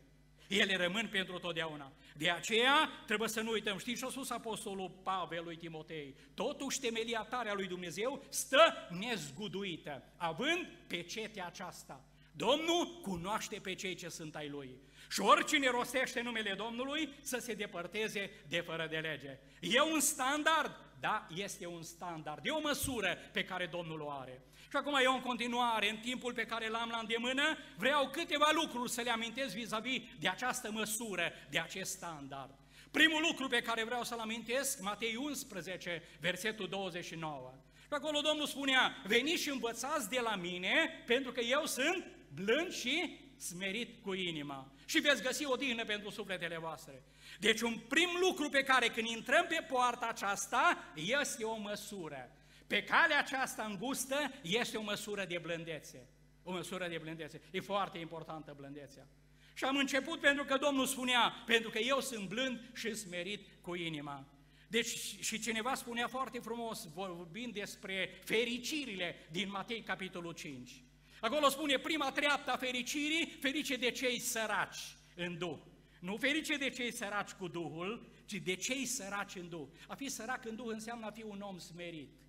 Ele rămân pentru totdeauna. De aceea trebuie să nu uităm, știți ce a spus Apostolul Pavel lui Timotei? Totuși temelia tare a lui Dumnezeu stă nezguduită, având pe cetea aceasta. Domnul cunoaște pe cei ce sunt ai Lui. Și oricine rostește numele Domnului să se depărteze de fără de lege. E un standard? Da, este un standard. E o măsură pe care Domnul o are. Și acum eu în continuare, în timpul pe care l-am la îndemână, vreau câteva lucruri să le amintesc vis-a-vis -vis de această măsură, de acest standard. Primul lucru pe care vreau să-l amintesc, Matei 11, versetul 29. Și acolo Domnul spunea, veniți și învățați de la mine, pentru că eu sunt blând și smerit cu inima. Și veți găsi o dihnă pentru sufletele voastre. Deci un prim lucru pe care când intrăm pe poarta aceasta, este o măsură. Pe calea aceasta îngustă este o măsură de blândețe. O măsură de blândețe. E foarte importantă blândețea. Și am început pentru că Domnul spunea, pentru că eu sunt blând și smerit cu inima. Deci și cineva spunea foarte frumos, vorbind despre fericirile din Matei, capitolul 5. Acolo spune prima treaptă a fericirii, ferice de cei săraci în Duh. Nu ferice de cei săraci cu Duhul, ci de cei săraci în Duh. A fi sărac în Duh înseamnă a fi un om smerit.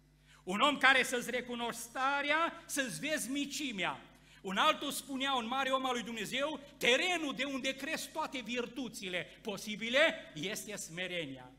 Un om care să-ți recunoști starea, să-ți vezi micimea. Un altul spunea, un mare om al lui Dumnezeu, terenul de unde cresc toate virtuțile posibile este smerenia.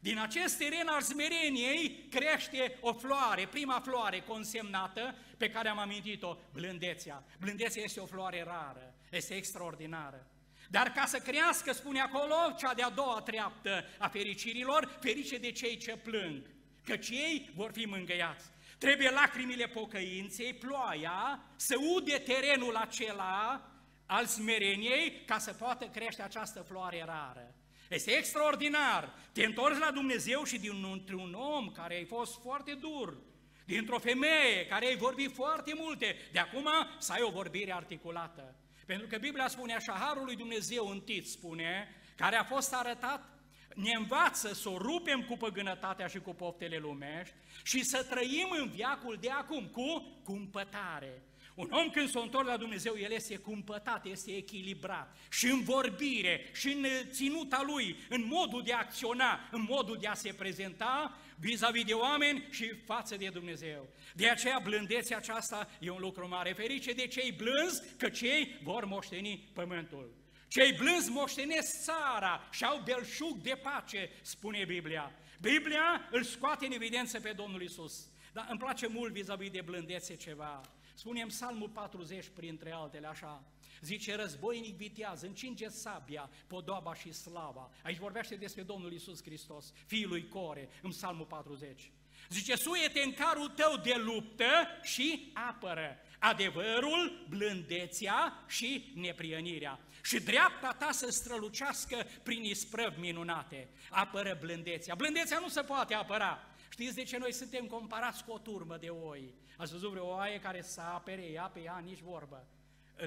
Din acest teren al smereniei crește o floare, prima floare consemnată pe care am amintit-o, blândețea. Blândețea este o floare rară, este extraordinară. Dar ca să crească, spune acolo, cea de-a doua treaptă a fericirilor, ferice de cei ce plâng căci ei vor fi mângăiați. Trebuie lacrimile pocăinței, ploaia, să ude terenul acela al smereniei ca să poată crește această floare rară. Este extraordinar. Te întorci la Dumnezeu și dintr-un om care ai fost foarte dur, dintr-o femeie care ai vorbit foarte multe, de acum să ai o vorbire articulată. Pentru că Biblia spune așa, Harul lui Dumnezeu în Tit spune, care a fost arătat ne învață să o rupem cu păgânătatea și cu poftele lumești și să trăim în viacul de acum cu cumpătare. Un om când se întorc la Dumnezeu, el este cumpătat, este echilibrat și în vorbire, și în ținuta lui, în modul de a acționa, în modul de a se prezenta vis-a-vis de oameni și față de Dumnezeu. De aceea blândețea aceasta e un lucru mare. Ferice de cei blânzi, că cei vor moșteni pământul. Cei blânzi moștenesc țara și au belșug de pace, spune Biblia. Biblia îl scoate în evidență pe Domnul Isus. Dar îmi place mult vis-a-vis de blândețe ceva. Spunem Psalmul 40, printre altele, așa. Zice, războinic viteaz, încinge sabia, podoaba și slava. Aici vorbește despre Domnul Isus Hristos, fiul lui Core, în Psalmul 40. Zice, suiete în carul tău de luptă și apără adevărul, blândețea și neprienirea. Și dreapta ta să strălucească prin isprăvi minunate. Apără blândețea. Blândețea nu se poate apăra. Știți de ce noi suntem comparați cu o turmă de oi? Ați văzut vreo oaie care să apere ea pe ea, nici vorbă.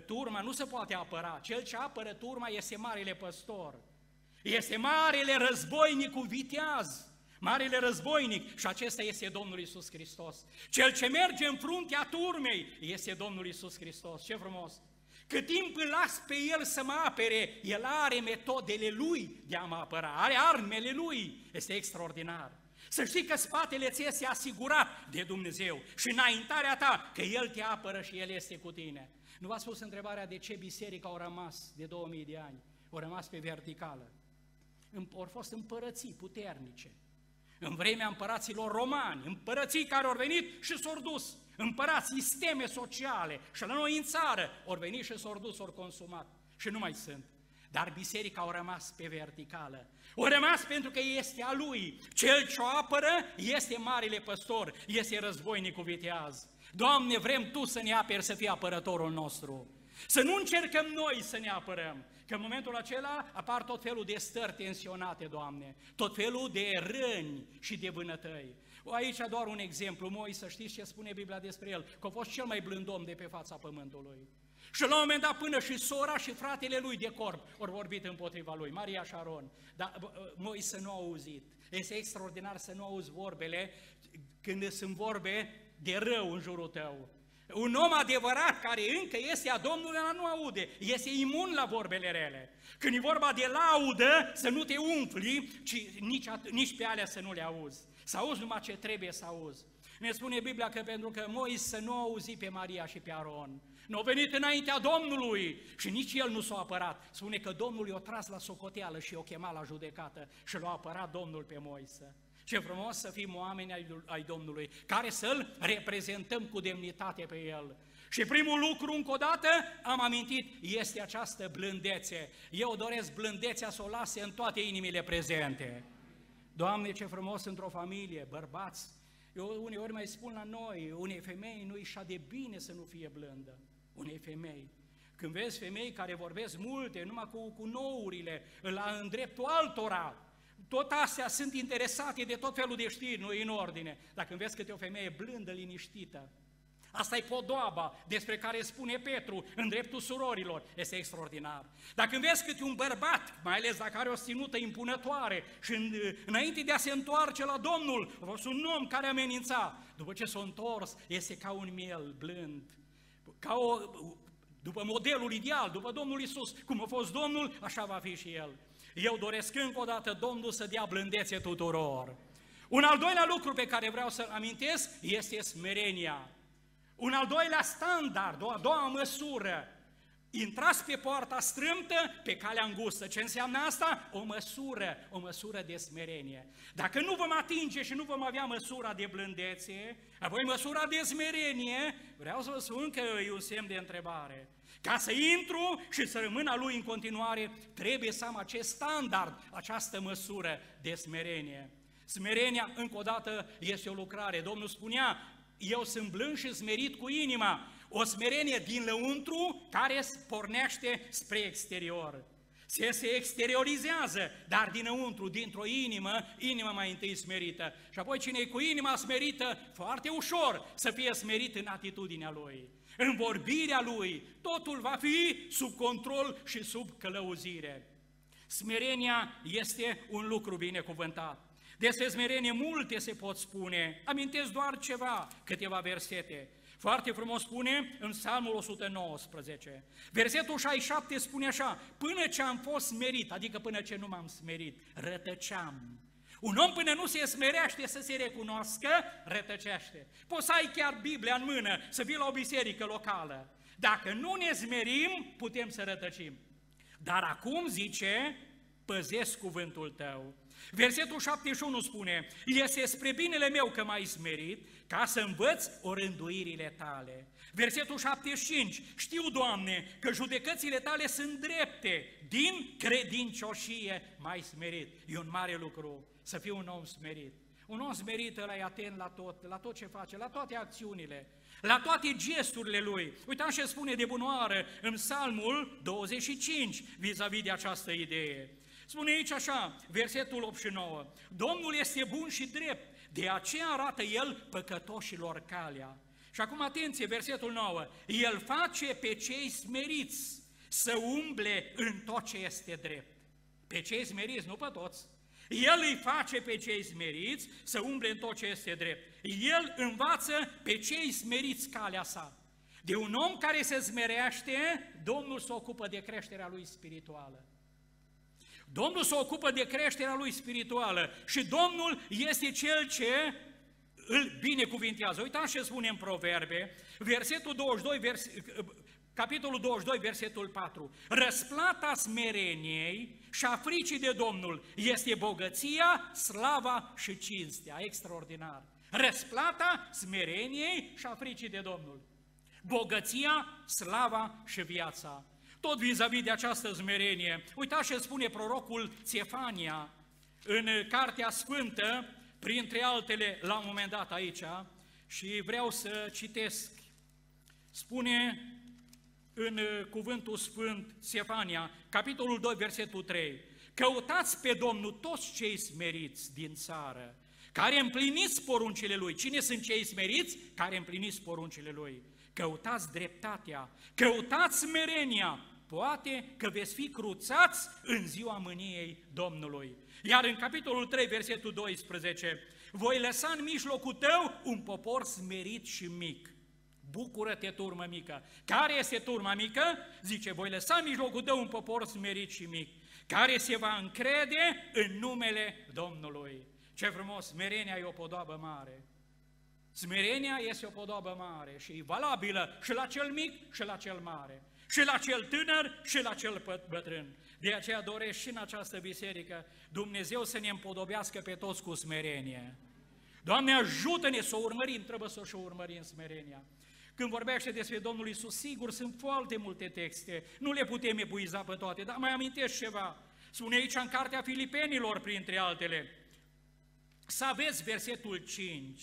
Turma nu se poate apăra. Cel ce apără turma este marele păstor. Este marele războinic cu viteaz. Marele războinic și acesta este Domnul Isus Hristos. Cel ce merge în fruntea turmei este Domnul Isus Hristos. Ce frumos! Cât timp îl las pe El să mă apere, El are metodele Lui de a mă apăra, are armele Lui. Este extraordinar. Să știi că spatele ți este asigurat de Dumnezeu și înaintarea ta că El te apără și El este cu tine. Nu v-ați spus întrebarea de ce biserica au rămas de 2000 de ani? Au rămas pe verticală. Au fost împărății puternice. În vremea împăraților romani, împărății care au venit și s-au dus. Împărați sisteme sociale și la noi în țară au venit și s-au dus, au consumat și nu mai sunt. Dar biserica au rămas pe verticală. Au rămas pentru că este a lui. Cel ce o apără este marile păstor, este războinicul viteaz. Doamne, vrem Tu să ne aperi să fii apărătorul nostru. Să nu încercăm noi să ne apărăm, că în momentul acela apar tot felul de stări tensionate, Doamne, tot felul de răni și de vânătăi. Aici doar un exemplu, Moi, să știți ce spune Biblia despre el, că a fost cel mai blând om de pe fața pământului. Și la un moment dat până și sora și fratele lui de corp au vorbit împotriva lui, Maria Sharon. Dar să nu a auzit. Este extraordinar să nu auzi vorbele când sunt vorbe de rău în jurul tău. Un om adevărat care încă este a Domnului nu aude, este imun la vorbele rele. Când e vorba de laudă, să nu te umfli, ci nici, nici pe alea să nu le auzi. Să auzi numai ce trebuie să auzi. Ne spune Biblia că pentru că Moise nu a auzit pe Maria și pe Aron, nu a venit înaintea Domnului și nici el nu s-a apărat. Spune că Domnul i-a tras la socoteală și i-a chemat la judecată și l-a apărat Domnul pe Moise. Ce frumos să fim oameni ai Domnului, care să-L reprezentăm cu demnitate pe El. Și primul lucru, încă o dată, am amintit, este această blândețe. Eu doresc blândețea să o lase în toate inimile prezente. Doamne, ce frumos într-o familie, bărbați. Eu uneori mai spun la noi, unei femei nu-i așa de bine să nu fie blândă. Unei femei. Când vezi femei care vorbesc multe, numai cu, cu nourile, la în dreptul altora, tot astea sunt interesate de tot felul de știri, nu în ordine. Dacă vezi câte o femeie blândă, liniștită, Asta e podoaba despre care spune Petru în dreptul surorilor. Este extraordinar. Dacă vezi câte un bărbat, mai ales dacă are o ținută impunătoare și în, înainte de a se întoarce la Domnul, a fost un om care amenința. După ce s-a întors, este ca un miel blând, ca o, după modelul ideal, după Domnul Isus, cum a fost Domnul, așa va fi și El. Eu doresc încă o dată Domnul să dea blândețe tuturor. Un al doilea lucru pe care vreau să amintesc este smerenia. Un al doilea standard, o a doua măsură. Intrați pe poarta strâmtă, pe calea îngustă. Ce înseamnă asta? O măsură, o măsură de smerenie. Dacă nu vom atinge și nu vom avea măsura de blândețe, apoi măsura de smerenie, vreau să vă spun că e un semn de întrebare. Ca să intru și să rămân a lui în continuare, trebuie să am acest standard, această măsură de smerenie. Smerenia, încă o dată, este o lucrare. Domnul spunea, eu sunt blând și smerit cu inima. O smerenie din lăuntru care pornește spre exterior. Se, se exteriorizează, dar dinăuntru, dintr-o inimă, inima mai întâi smerită. Și apoi cine e cu inima smerită, foarte ușor să fie smerit în atitudinea lui. În vorbirea lui, totul va fi sub control și sub călăuzire. Smerenia este un lucru binecuvântat. Despre smerenie multe se pot spune, amintesc doar ceva, câteva versete. Foarte frumos spune în Psalmul 119. Versetul 67 spune așa, până ce am fost smerit, adică până ce nu m-am smerit, rătăceam. Un om până nu se smerește să se recunoască, rătăcește. Poți să ai chiar Biblia în mână, să vii la o biserică locală. Dacă nu ne smerim, putem să rătăcim. Dar acum, zice, păzesc cuvântul tău. Versetul 71 spune, este spre binele meu că m-ai smerit, ca să învăț orânduirile tale. Versetul 75, știu, Doamne, că judecățile tale sunt drepte, din credincioșie mai smerit. E un mare lucru să fii un om smerit. Un om smerit ăla e atent la tot, la tot ce face, la toate acțiunile, la toate gesturile lui. Uitați ce spune de bunoară în Psalmul 25 vis-a-vis de această idee. Spune aici așa, versetul 8 și 9, Domnul este bun și drept, de aceea arată El păcătoșilor calea. Și acum atenție, versetul 9, El face pe cei smeriți să umble în tot ce este drept. Pe cei smeriți, nu pe toți. El îi face pe cei smeriți să umble în tot ce este drept. El învață pe cei smeriți calea sa. De un om care se smerește, Domnul se ocupă de creșterea lui spirituală. Domnul se ocupă de creșterea lui spirituală și Domnul este cel ce îl binecuvintează. Uitați ce spune în Proverbe, versetul 22, vers, capitolul 22, versetul 4. Răsplata smereniei și a fricii de Domnul este bogăția, slava și cinstea. Extraordinar. Răsplata smereniei și a fricii de Domnul. Bogăția, slava și viața. Tot vis-a-vis de această smerenie. Uitați ce spune prorocul Țefania în Cartea Sfântă, printre altele, la un moment dat aici, și vreau să citesc. Spune în cuvântul Sfânt Sefania, capitolul 2, versetul 3, Căutați pe Domnul toți cei smeriți din țară, care împliniți poruncile Lui. Cine sunt cei smeriți? Care împliniți poruncile Lui. Căutați dreptatea, căutați smerenia, poate că veți fi cruțați în ziua mâniei Domnului. Iar în capitolul 3, versetul 12, voi lăsa în mijlocul tău un popor smerit și mic. Bucură-te, turmă mică! Care este turma mică? Zice, voi lăsa în mijlocul tău un popor smerit și mic, care se va încrede în numele Domnului. Ce frumos, smerenia e o podoabă mare. Smerenia este o podoabă mare și e valabilă și la cel mic și la cel mare și la cel tânăr și la cel bătrân. De aceea doresc și în această biserică Dumnezeu să ne împodobească pe toți cu smerenie. Doamne, ajută-ne să o urmărim, trebuie să o urmărim smerenia. Când vorbește despre Domnul Isus, sigur, sunt foarte multe texte, nu le putem epuiza pe toate, dar mai amintesc ceva. Spune aici în Cartea Filipenilor, printre altele, să aveți versetul 5,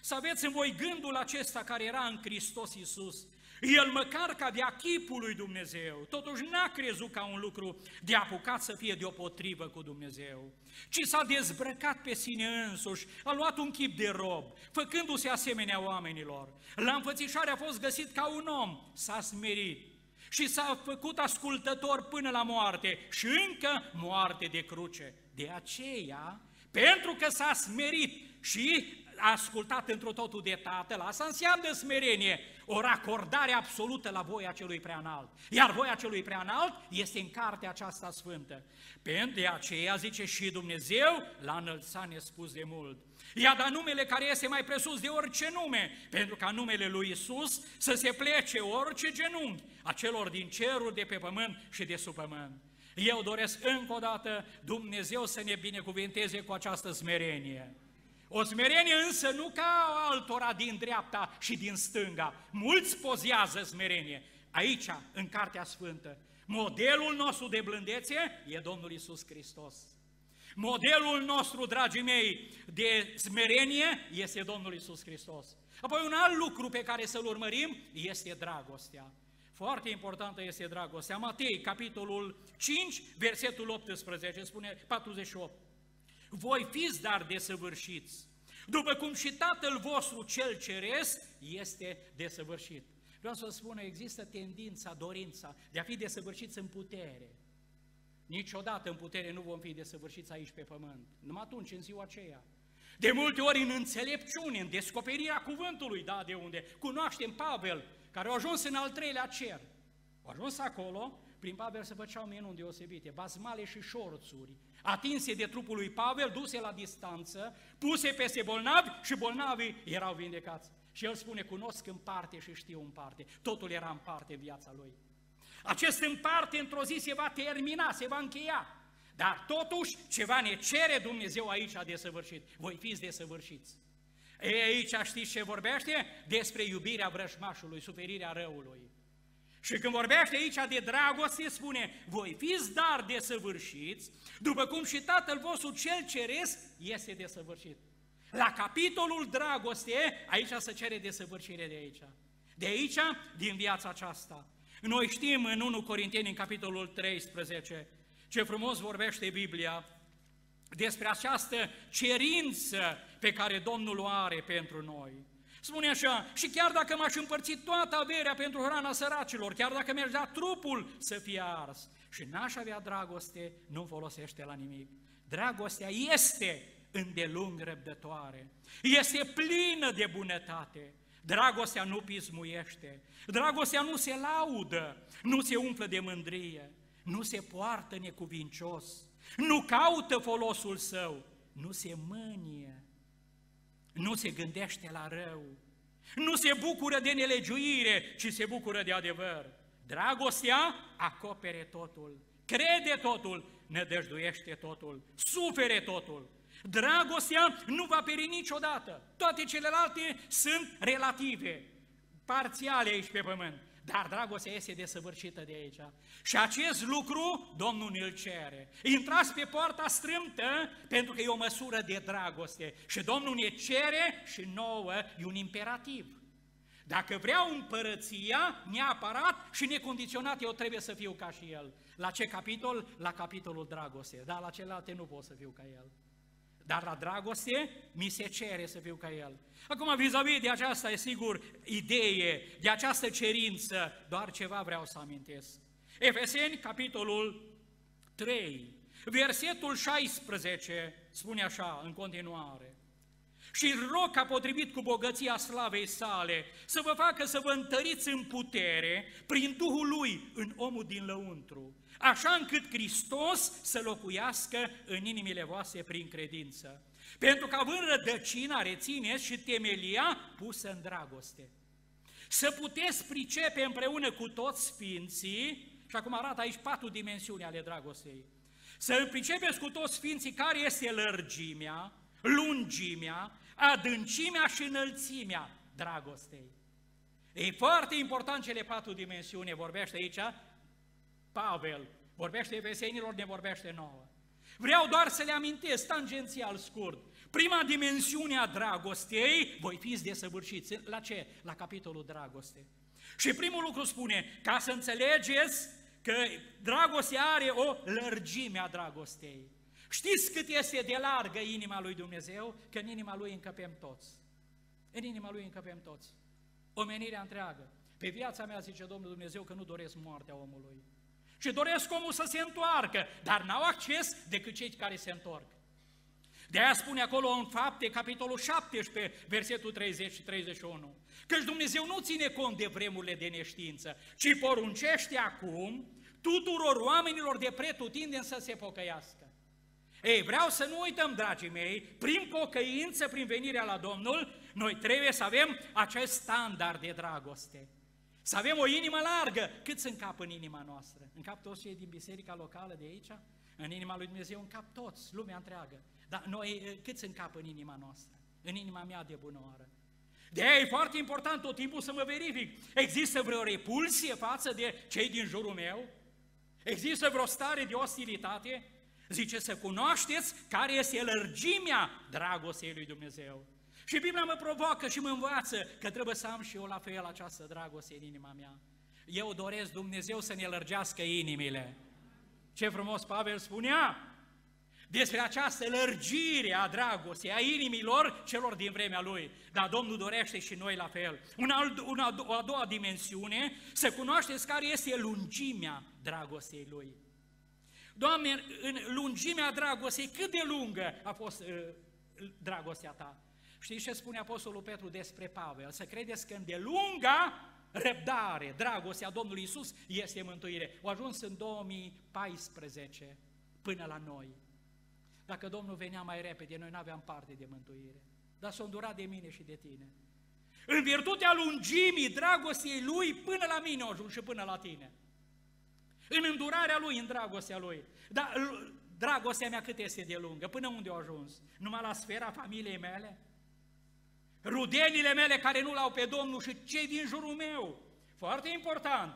să aveți în voi gândul acesta care era în Hristos Isus, el măcar ca de chipul lui Dumnezeu, totuși n-a crezut ca un lucru de apucat să fie deopotrivă cu Dumnezeu, ci s-a dezbrăcat pe sine însuși, a luat un chip de rob, făcându-se asemenea oamenilor. La înfățișare a fost găsit ca un om, s-a smerit și s-a făcut ascultător până la moarte și încă moarte de cruce. De aceea, pentru că s-a smerit și a ascultat într totul de Tatăl, asta înseamnă smerenie, o racordare absolută la voia celui preanalt. Iar voia celui preanalt este în cartea aceasta sfântă. Pentru de aceea, zice și Dumnezeu, l-a înălțat nespus de mult. I-a dat numele care este mai presus de orice nume, pentru ca numele lui Isus să se plece orice genunchi a celor din cerul, de pe pământ și de sub pământ. Eu doresc încă o dată Dumnezeu să ne binecuvinteze cu această smerenie. O smerenie însă nu ca altora din dreapta și din stânga. Mulți pozează smerenie. Aici, în Cartea Sfântă, modelul nostru de blândețe e Domnul Isus Hristos. Modelul nostru, dragii mei, de smerenie este Domnul Isus Hristos. Apoi un alt lucru pe care să-l urmărim este dragostea. Foarte importantă este dragostea. Matei, capitolul 5, versetul 18, spune 48. Voi fiți dar desăvârșiți, după cum și Tatăl vostru cel ceresc este desăvârșit. Vreau să spun, există tendința, dorința de a fi desăvârșiți în putere. Niciodată în putere nu vom fi desăvârșiți aici pe pământ, numai atunci, în ziua aceea. De multe ori în înțelepciune, în descoperirea cuvântului, da, de unde cunoaștem Pavel, care a ajuns în al treilea cer. A ajuns acolo, prin Pavel se făceau minuni deosebite, bazmale și șorțuri, atinse de trupul lui Pavel, duse la distanță, puse peste bolnavi și bolnavii erau vindecați. Și el spune, cunosc în parte și știu în parte. Totul era în parte viața lui. Acest în parte într-o zi se va termina, se va încheia. Dar totuși ceva ne cere Dumnezeu aici de săvârșit. Voi fiți desăvârșiți. E, aici știți ce vorbește? Despre iubirea vrăjmașului, suferirea răului. Și când vorbește aici de dragoste, spune, voi fiți dar desăvârșiți, după cum și Tatăl vostru cel ceresc este desăvârșit. La capitolul dragoste, aici se cere desăvârșire de aici. De aici, din viața aceasta. Noi știm în 1 Corinteni, în capitolul 13, ce frumos vorbește Biblia despre această cerință pe care Domnul o are pentru noi. Spune așa, și chiar dacă m-aș împărți toată averea pentru hrana săracilor, chiar dacă mi-aș da trupul să fie ars și n-aș avea dragoste, nu folosește la nimic. Dragostea este îndelung răbdătoare, este plină de bunătate, dragostea nu pismuiește, dragostea nu se laudă, nu se umflă de mândrie, nu se poartă necuvincios, nu caută folosul său, nu se mânie, nu se gândește la rău, nu se bucură de nelegiuire, ci se bucură de adevăr. Dragostea acopere totul, crede totul, nădăjduiește totul, sufere totul. Dragostea nu va peri niciodată. Toate celelalte sunt relative, parțiale aici pe pământ. Dar dragostea este desăvârșită de aici. Și acest lucru Domnul ne-l cere. Intrați pe poarta strâmtă pentru că e o măsură de dragoste. Și Domnul ne cere și nouă e un imperativ. Dacă vreau împărăția, neapărat și necondiționat, eu trebuie să fiu ca și El. La ce capitol? La capitolul dragoste. Dar la celelalte nu pot să fiu ca El. Dar la dragoste mi se cere să fiu ca El. Acum, vis-a-vis de aceasta, e sigur, idee, de această cerință, doar ceva vreau să amintesc. Efeseni, capitolul 3, versetul 16, spune așa, în continuare. Și rog ca potrivit cu bogăția slavei sale să vă facă să vă întăriți în putere prin Duhul Lui în omul din lăuntru, așa încât Hristos să locuiască în inimile voastre prin credință. Pentru că având rădăcina, rețineți și temelia pusă în dragoste. Să puteți pricepe împreună cu toți sfinții, și acum arată aici patru dimensiuni ale dragostei, să pricepeți cu toți sfinții care este lărgimea, lungimea, adâncimea și înălțimea dragostei. E foarte important cele patru dimensiuni, vorbește aici Pavel, vorbește Efesenilor, ne vorbește nouă. Vreau doar să le amintesc, tangențial scurt. Prima dimensiune a dragostei, voi fiți desăvârșiți. La ce? La capitolul dragoste. Și primul lucru spune, ca să înțelegeți că dragostea are o lărgime a dragostei. Știți cât este de largă inima lui Dumnezeu? Că în inima lui încăpem toți. În inima lui încăpem toți. Omenirea întreagă. Pe viața mea, zice Domnul Dumnezeu, că nu doresc moartea omului. Și doresc omul să se întoarcă, dar n-au acces decât cei care se întorc. De aia spune acolo în fapte, capitolul 17, versetul 30 și 31, căci Dumnezeu nu ține cont de vremurile de neștiință, ci poruncește acum tuturor oamenilor de pretutindeni să se pocăiască. Ei, vreau să nu uităm, dragii mei, prin pocăință, prin venirea la Domnul, noi trebuie să avem acest standard de dragoste. Să avem o inimă largă. Cât în cap în inima noastră? În cap toți cei din biserica locală de aici? În inima lui Dumnezeu în cap toți, lumea întreagă. Dar noi cât în cap în inima noastră? În inima mea de bună oară. De aia e foarte important tot timpul să mă verific. Există vreo repulsie față de cei din jurul meu? Există vreo stare de ostilitate? Zice să cunoașteți care este lărgimea dragostei lui Dumnezeu. Și Biblia mă provoacă și mă învață că trebuie să am și eu la fel această dragoste în inima mea. Eu doresc Dumnezeu să ne lărgească inimile. Ce frumos Pavel spunea despre această lărgire a dragostei, a inimilor celor din vremea lui. Dar Domnul dorește și noi la fel. Una, una, o a doua dimensiune, să cunoașteți care este lungimea dragostei lui. Doamne, în lungimea dragostei, cât de lungă a fost uh, dragostea ta. Știți ce spune Apostolul Petru despre Pavel? Să credeți că îndelunga răbdare, dragostea Domnului Isus este mântuire. O ajuns în 2014 până la noi. Dacă Domnul venea mai repede, noi nu aveam parte de mântuire. Dar s-a îndurat de mine și de tine. În virtutea lungimii dragostei Lui, până la mine a ajuns și până la tine. În îndurarea Lui, în dragostea Lui. Dar dragostea mea cât este de lungă? Până unde a ajuns? Numai la sfera familiei mele? Rudenile mele care nu l-au pe Domnul și cei din jurul meu. Foarte important.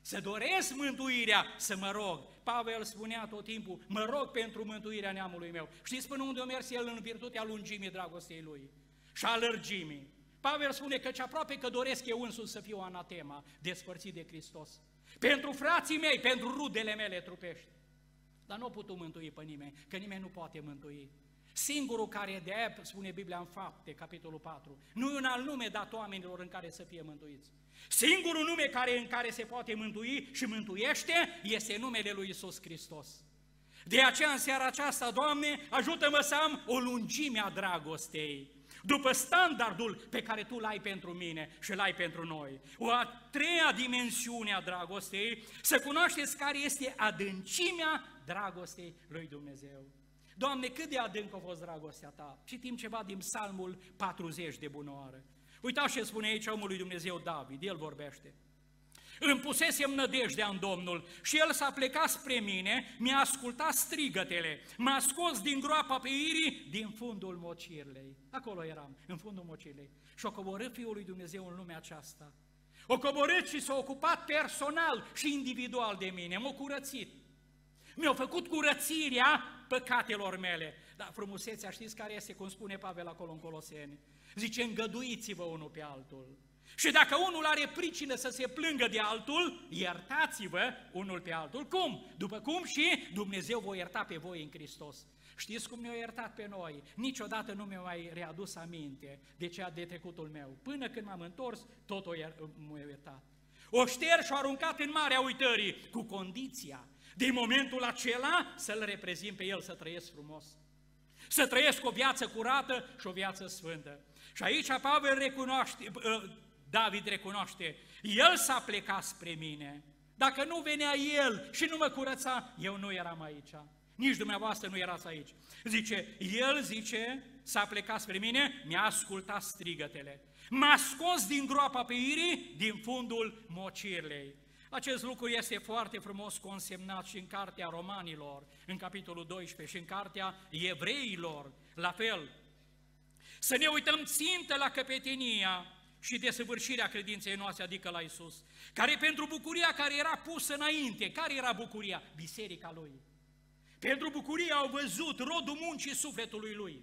Să doresc mântuirea, să mă rog. Pavel spunea tot timpul, mă rog pentru mântuirea neamului meu. Știți până unde a mers el în virtutea lungimii dragostei lui și a lărgimii. Pavel spune că ce aproape că doresc eu însuși să fiu anatema, despărțit de Hristos. Pentru frații mei, pentru rudele mele trupești. Dar nu a putut mântui pe nimeni, că nimeni nu poate mântui. Singurul care de aia spune Biblia în fapte, capitolul 4, nu e un alt nume dat oamenilor în care să fie mântuiți. Singurul nume care, în care se poate mântui și mântuiește este numele lui Isus Hristos. De aceea în seara aceasta, Doamne, ajută-mă să am o lungime a dragostei, după standardul pe care Tu l-ai pentru mine și l-ai pentru noi. O a treia dimensiune a dragostei, să cunoașteți care este adâncimea dragostei lui Dumnezeu. Doamne, cât de adânc a fost dragostea Ta? Citim ceva din Psalmul 40 de bunoară. Uitați ce spune aici omul lui Dumnezeu David, el vorbește. Îmi pusesem nădejdea în Domnul și El s-a plecat spre mine, mi-a ascultat strigătele, m-a scos din groapa pe irii, din fundul mocirlei. Acolo eram, în fundul mocirlei. Și o coborât Fiul lui Dumnezeu în lumea aceasta. O coborât și s-a ocupat personal și individual de mine, m-a curățit. Mi-a făcut curățirea păcatelor mele. Dar frumusețea, știți care este, cum spune Pavel acolo în Coloseni? Zice, îngăduiți-vă unul pe altul. Și dacă unul are pricină să se plângă de altul, iertați-vă unul pe altul. Cum? După cum și Dumnezeu vă ierta pe voi în Hristos. Știți cum ne-a iertat pe noi? Niciodată nu mi-a mai readus aminte de ceea de trecutul meu. Până când m-am întors, tot o m-a iertat. O șter și-o aruncat în marea uitării, cu condiția, din momentul acela, să-L reprezint pe El, să trăiesc frumos. Să trăiesc o viață curată și o viață sfântă. Și aici Pavel recunoaște, ă, David recunoaște, El s-a plecat spre mine. Dacă nu venea El și nu mă curăța, eu nu eram aici. Nici dumneavoastră nu erați aici. Zice, El zice, s-a plecat spre mine, mi-a ascultat strigătele. M-a scos din groapa pe irii, din fundul mocirlei. Acest lucru este foarte frumos consemnat și în cartea romanilor, în capitolul 12, și în cartea evreilor, la fel. Să ne uităm țintă la căpetenia și desăvârșirea credinței noastre, adică la Isus, care pentru bucuria care era pusă înainte, care era bucuria? Biserica Lui. Pentru bucuria au văzut rodul muncii sufletului Lui.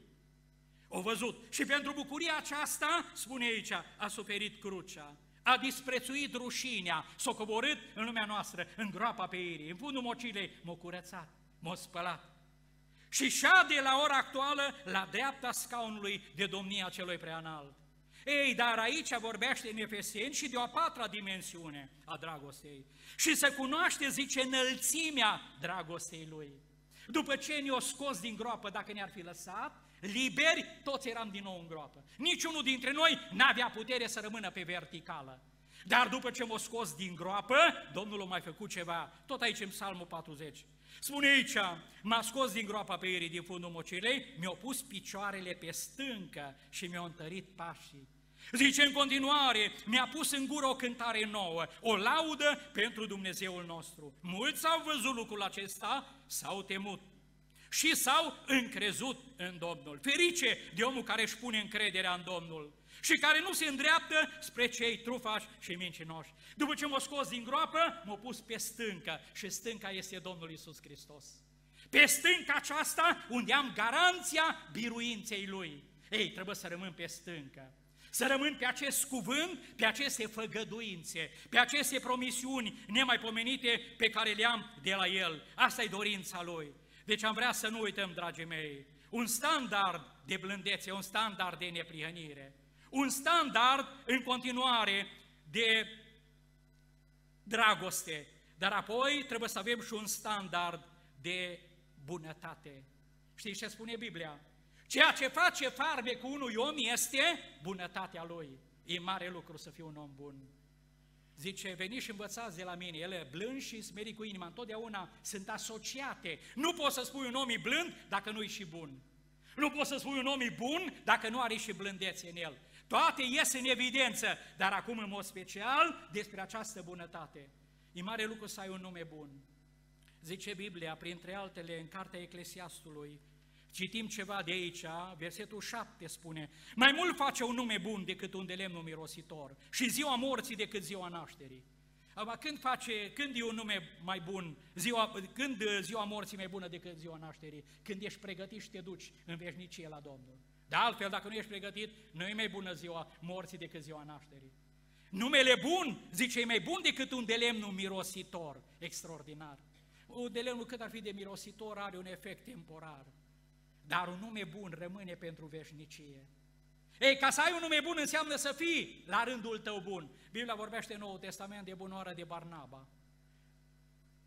Au văzut. Și pentru bucuria aceasta, spune aici, a suferit crucea a disprețuit rușinea, s-a coborât în lumea noastră, în groapa pe irii, în fundul mocilei, m-a curățat, m-a spălat. Și șade la ora actuală la dreapta scaunului de domnia celui preanalt. Ei, dar aici vorbește în Efeseni și de o a patra dimensiune a dragostei. Și să cunoaște, zice, înălțimea dragostei lui. După ce ne-o scos din groapă, dacă ne-ar fi lăsat, liberi, toți eram din nou în groapă. Niciunul dintre noi n-avea putere să rămână pe verticală. Dar după ce m-a scos din groapă, Domnul a mai făcut ceva, tot aici în Psalmul 40. Spune aici, m-a scos din groapa pe ieri din fundul mocilei, mi-a pus picioarele pe stâncă și mi-a întărit pașii. Zice în continuare, mi-a pus în gură o cântare nouă, o laudă pentru Dumnezeul nostru. Mulți au văzut lucrul acesta, s-au temut și s-au încrezut în Domnul. Ferice de omul care își pune încrederea în Domnul și care nu se îndreaptă spre cei trufași și mincinoși. După ce m-a scos din groapă, m-a pus pe stâncă și stânca este Domnul Isus Hristos. Pe stânca aceasta unde am garanția biruinței Lui. Ei, trebuie să rămân pe stâncă. Să rămân pe acest cuvânt, pe aceste făgăduințe, pe aceste promisiuni nemaipomenite pe care le am de la El. Asta e dorința Lui. Deci am vrea să nu uităm, dragii mei, un standard de blândețe, un standard de neprihănire, un standard în continuare de dragoste, dar apoi trebuie să avem și un standard de bunătate. Știți ce spune Biblia? Ceea ce face farme cu unui om este bunătatea lui. E mare lucru să fii un om bun. Zice, veniți și învățați de la mine, ele blând și smeri cu inima, întotdeauna sunt asociate. Nu poți să spui un om e blând dacă nu e și bun. Nu poți să spui un om e bun dacă nu are și blândețe în el. Toate ies în evidență, dar acum în mod special despre această bunătate. E mare lucru să ai un nume bun. Zice Biblia, printre altele, în cartea Eclesiastului, citim ceva de aici, versetul 7 spune, mai mult face un nume bun decât un de lemn mirositor și ziua morții decât ziua nașterii. Acum, când, face, când e un nume mai bun, ziua, când ziua morții mai bună decât ziua nașterii? Când ești pregătit și te duci în veșnicie la Domnul. De altfel, dacă nu ești pregătit, nu e mai bună ziua morții decât ziua nașterii. Numele bun, zice, e mai bun decât un de lemn mirositor, extraordinar. Un de lemnul cât ar fi de mirositor are un efect temporar, dar un nume bun rămâne pentru veșnicie. Ei, ca să ai un nume bun înseamnă să fii la rândul tău bun. Biblia vorbește în Noul Testament de bunoară de Barnaba.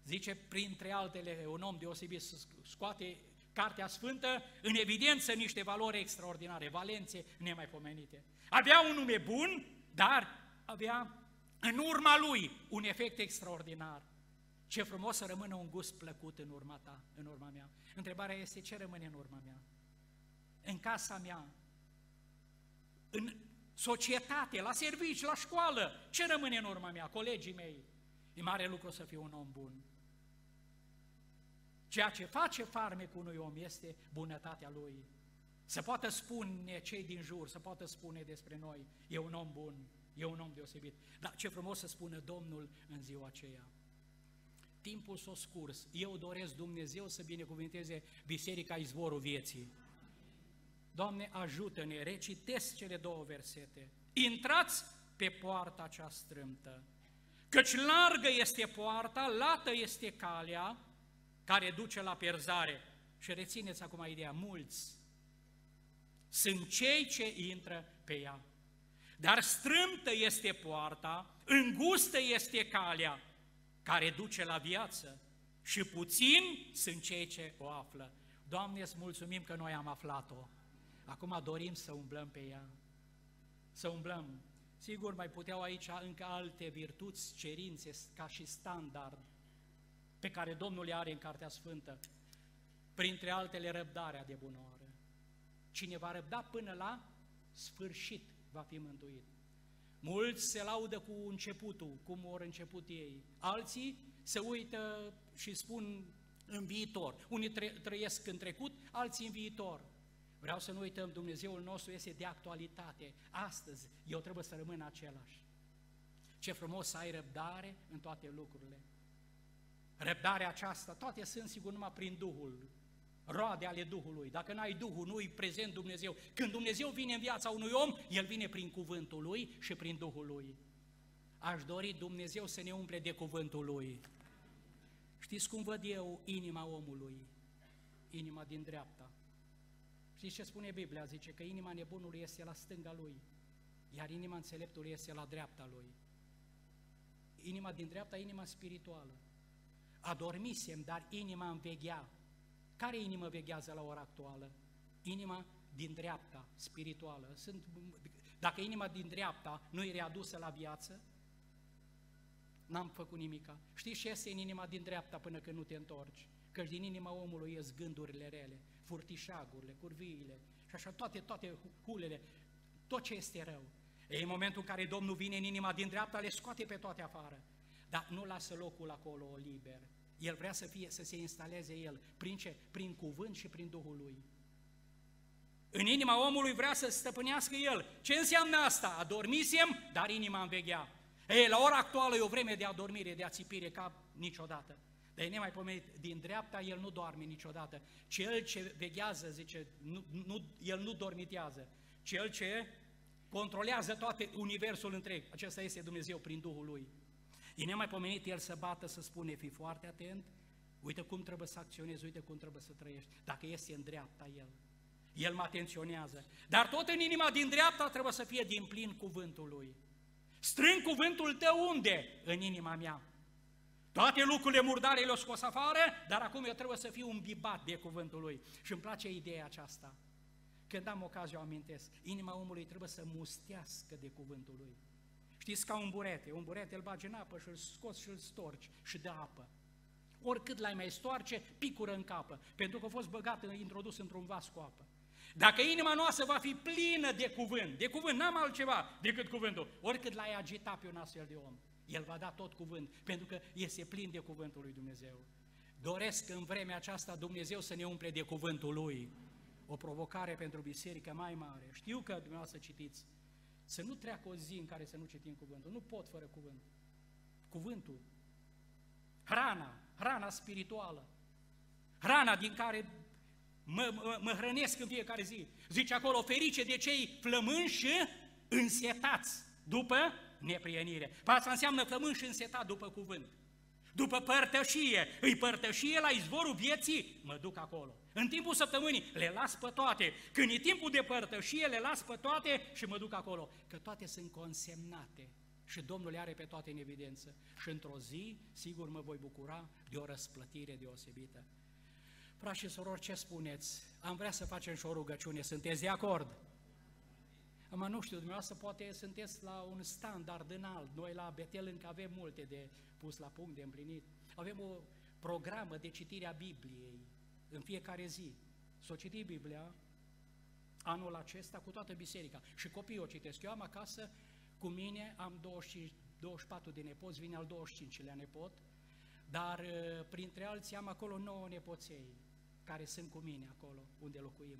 Zice, printre altele, un om deosebit scoate Cartea Sfântă în evidență niște valori extraordinare, valențe nemaipomenite. Avea un nume bun, dar avea în urma lui un efect extraordinar. Ce frumos să rămână un gust plăcut în urma ta, în urma mea. Întrebarea este ce rămâne în urma mea? În casa mea, în societate, la servici, la școală, ce rămâne în urma mea? Colegii mei. E mare lucru să fiu un om bun. Ceea ce face farmecul unui om este bunătatea lui. Să poată spune cei din jur, să poată spune despre noi, e un om bun, e un om deosebit. Dar ce frumos să spună Domnul în ziua aceea. Timpul s-a scurs. Eu doresc Dumnezeu să binecuvinteze Biserica Izvorul Vieții. Doamne, ajută-ne, recitesc cele două versete. Intrați pe poarta cea strâmtă, căci largă este poarta, lată este calea care duce la pierzare. Și rețineți acum ideea, mulți sunt cei ce intră pe ea. Dar strâmtă este poarta, îngustă este calea care duce la viață și puțin sunt cei ce o află. Doamne, îți mulțumim că noi am aflat-o. Acum dorim să umblăm pe ea, să umblăm. Sigur, mai puteau aici încă alte virtuți, cerințe, ca și standard, pe care Domnul le are în Cartea Sfântă, printre altele răbdarea de bunoare. Cine va răbda până la sfârșit va fi mântuit. Mulți se laudă cu începutul, cum au început ei. Alții se uită și spun în viitor. Unii trăiesc în trecut, alții în viitor. Vreau să nu uităm, Dumnezeul nostru este de actualitate. Astăzi, eu trebuie să rămân același. Ce frumos să ai răbdare în toate lucrurile. Răbdarea aceasta, toate sunt sigur numai prin Duhul, roade ale Duhului. Dacă n-ai Duhul, nu-i prezent Dumnezeu. Când Dumnezeu vine în viața unui om, El vine prin cuvântul Lui și prin Duhul Lui. Aș dori Dumnezeu să ne umple de cuvântul Lui. Știți cum văd eu inima omului? Inima din dreapta. Știți ce spune Biblia? Zice că inima nebunului este la stânga lui, iar inima înțeleptului este la dreapta lui. Inima din dreapta, inima spirituală. Adormisem, dar inima înveghea. Care inimă veghează la ora actuală? Inima din dreapta, spirituală. Sunt, dacă inima din dreapta nu e readusă la viață, n-am făcut nimica. Știi ce este în inima din dreapta până când nu te întorci? Că din inima omului ies gândurile rele, furtișagurile, curviile și așa toate, toate hulele, tot ce este rău. E în momentul în care Domnul vine în inima din dreapta, le scoate pe toate afară, dar nu lasă locul acolo liber. El vrea să, fie, să se instaleze El. Prin ce? Prin cuvânt și prin Duhul Lui. În inima omului vrea să stăpânească El. Ce înseamnă asta? Adormisem, dar inima înveghea. Ei, la ora actuală e o vreme de adormire, de ațipire, ca niciodată. Dar e nemaipomenit, din dreapta el nu doarme niciodată. Cel ce veghează, zice, nu, nu, el nu dormitează. Cel ce controlează toate universul întreg. Acesta este Dumnezeu prin Duhul Lui. E nemaipomenit el să bată, să spune, fii foarte atent, uite cum trebuie să acționezi, uite cum trebuie să trăiești. Dacă este în dreapta el, el mă atenționează. Dar tot în inima din dreapta trebuie să fie din plin cuvântul lui. Strâng cuvântul tău unde? În inima mea. Toate lucrurile murdare le-au scos afară, dar acum eu trebuie să fiu un bibat de cuvântul lui. Și îmi place ideea aceasta. când am ocazia, o amintesc, inima omului trebuie să mustească de cuvântul lui. Știți, ca un burete, un burete îl bagi în apă și îl scoți și îl storci și dă apă. Oricât l-ai mai stoarce, picură în capă, pentru că a fost băgat, introdus într-un vas cu apă. Dacă inima noastră va fi plină de cuvânt, de cuvânt, n-am altceva decât cuvântul, oricât l-ai agita pe un astfel de om, el va da tot cuvânt, pentru că este plin de cuvântul lui Dumnezeu. Doresc în vremea aceasta Dumnezeu să ne umple de cuvântul Lui. O provocare pentru biserică mai mare. Știu că dumneavoastră citiți. Să nu treacă o zi în care să nu citim cuvântul. Nu pot fără cuvânt. Cuvântul. Hrana, hrana spirituală. Hrana din care mă, mă, mă hrănesc în fiecare zi. Zice acolo, ferice de cei flămânși și însetați după neprienire. Asta înseamnă flămânși și însetat după cuvânt. După părtășie, îi părtășie la izvorul vieții, mă duc acolo. În timpul săptămânii le las pe toate. Când e timpul de părtășie, le las pe toate și mă duc acolo. Că toate sunt consemnate și Domnul le are pe toate în evidență. Și într-o zi, sigur, mă voi bucura de o răsplătire deosebită. Frați și sorori, ce spuneți? Am vrea să facem și o rugăciune. Sunteți de acord? Acum nu știu, dumneavoastră poate sunteți la un standard înalt. Noi la Betel încă avem multe de pus la punct, de împlinit. Avem o programă de citire a Bibliei în fiecare zi. Să o citi Biblia anul acesta cu toată biserica. Și copiii o citesc. Eu am acasă cu mine, am 25, 24 de nepoți, vine al 25-lea nepot, dar uh, printre alții am acolo 9 nepoței care sunt cu mine acolo unde locuim.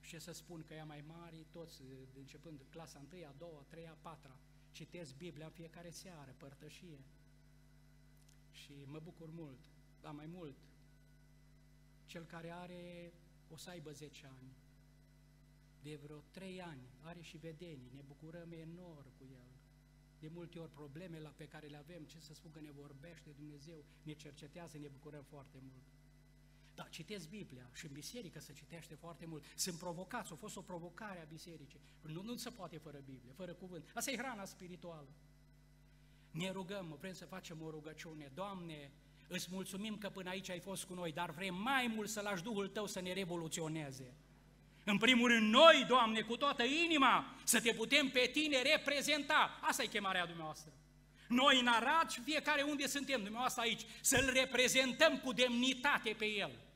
Și ce să spun că ea mai mari, toți, începând de clasa 1, a 2, a 3, a 4, citesc Biblia în fiecare seară, părtășie. Și mă bucur mult, dar mai mult, cel care are, o să aibă 10 ani, de vreo 3 ani, are și vedenii, ne bucurăm enorm cu el. De multe ori problemele pe care le avem, ce să spun că ne vorbește Dumnezeu, ne cercetează, ne bucurăm foarte mult. Da, citesc Biblia și în biserică se citește foarte mult. Sunt provocați, a fost o provocare a bisericii. Nu, nu se poate fără Biblie, fără cuvânt. Asta e hrana spirituală. Ne rugăm, vrem să facem o rugăciune. Doamne, îți mulțumim că până aici ai fost cu noi, dar vrem mai mult să lași Duhul Tău să ne revoluționeze. În primul rând, noi, Doamne, cu toată inima, să te putem pe Tine reprezenta. Asta e chemarea dumneavoastră. Noi în Arad și fiecare unde suntem, dumneavoastră aici, să-L reprezentăm cu demnitate pe El,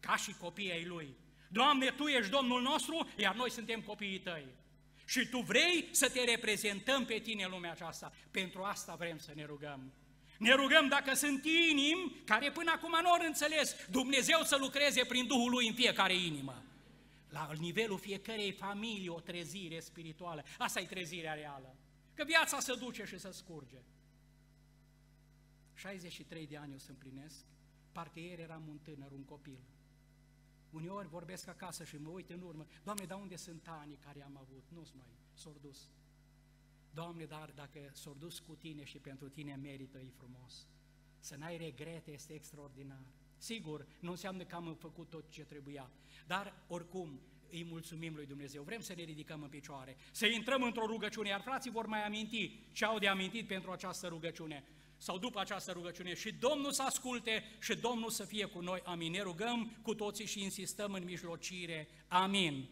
ca și copiii ai Lui. Doamne, Tu ești Domnul nostru, iar noi suntem copiii Tăi. Și Tu vrei să te reprezentăm pe Tine în lumea aceasta. Pentru asta vrem să ne rugăm. Ne rugăm dacă sunt inimi care până acum nu au înțeles Dumnezeu să lucreze prin Duhul Lui în fiecare inimă. La nivelul fiecarei familii o trezire spirituală. Asta e trezirea reală. Că viața se duce și se scurge. 63 de ani o să împlinesc, parcă ieri eram un tânăr, un copil. Uneori vorbesc acasă și mă uit în urmă, Doamne, dar unde sunt anii care am avut? Nu-s mai, s-au dus. Doamne, dar dacă s-au dus cu tine și pentru tine merită, e frumos. Să n-ai regrete este extraordinar. Sigur, nu înseamnă că am făcut tot ce trebuia, dar oricum îi mulțumim lui Dumnezeu. Vrem să ne ridicăm în picioare, să intrăm într-o rugăciune, iar frații vor mai aminti ce au de amintit pentru această rugăciune sau după această rugăciune și Domnul să asculte și Domnul să fie cu noi. Amin. Ne rugăm cu toții și insistăm în mijlocire. Amin.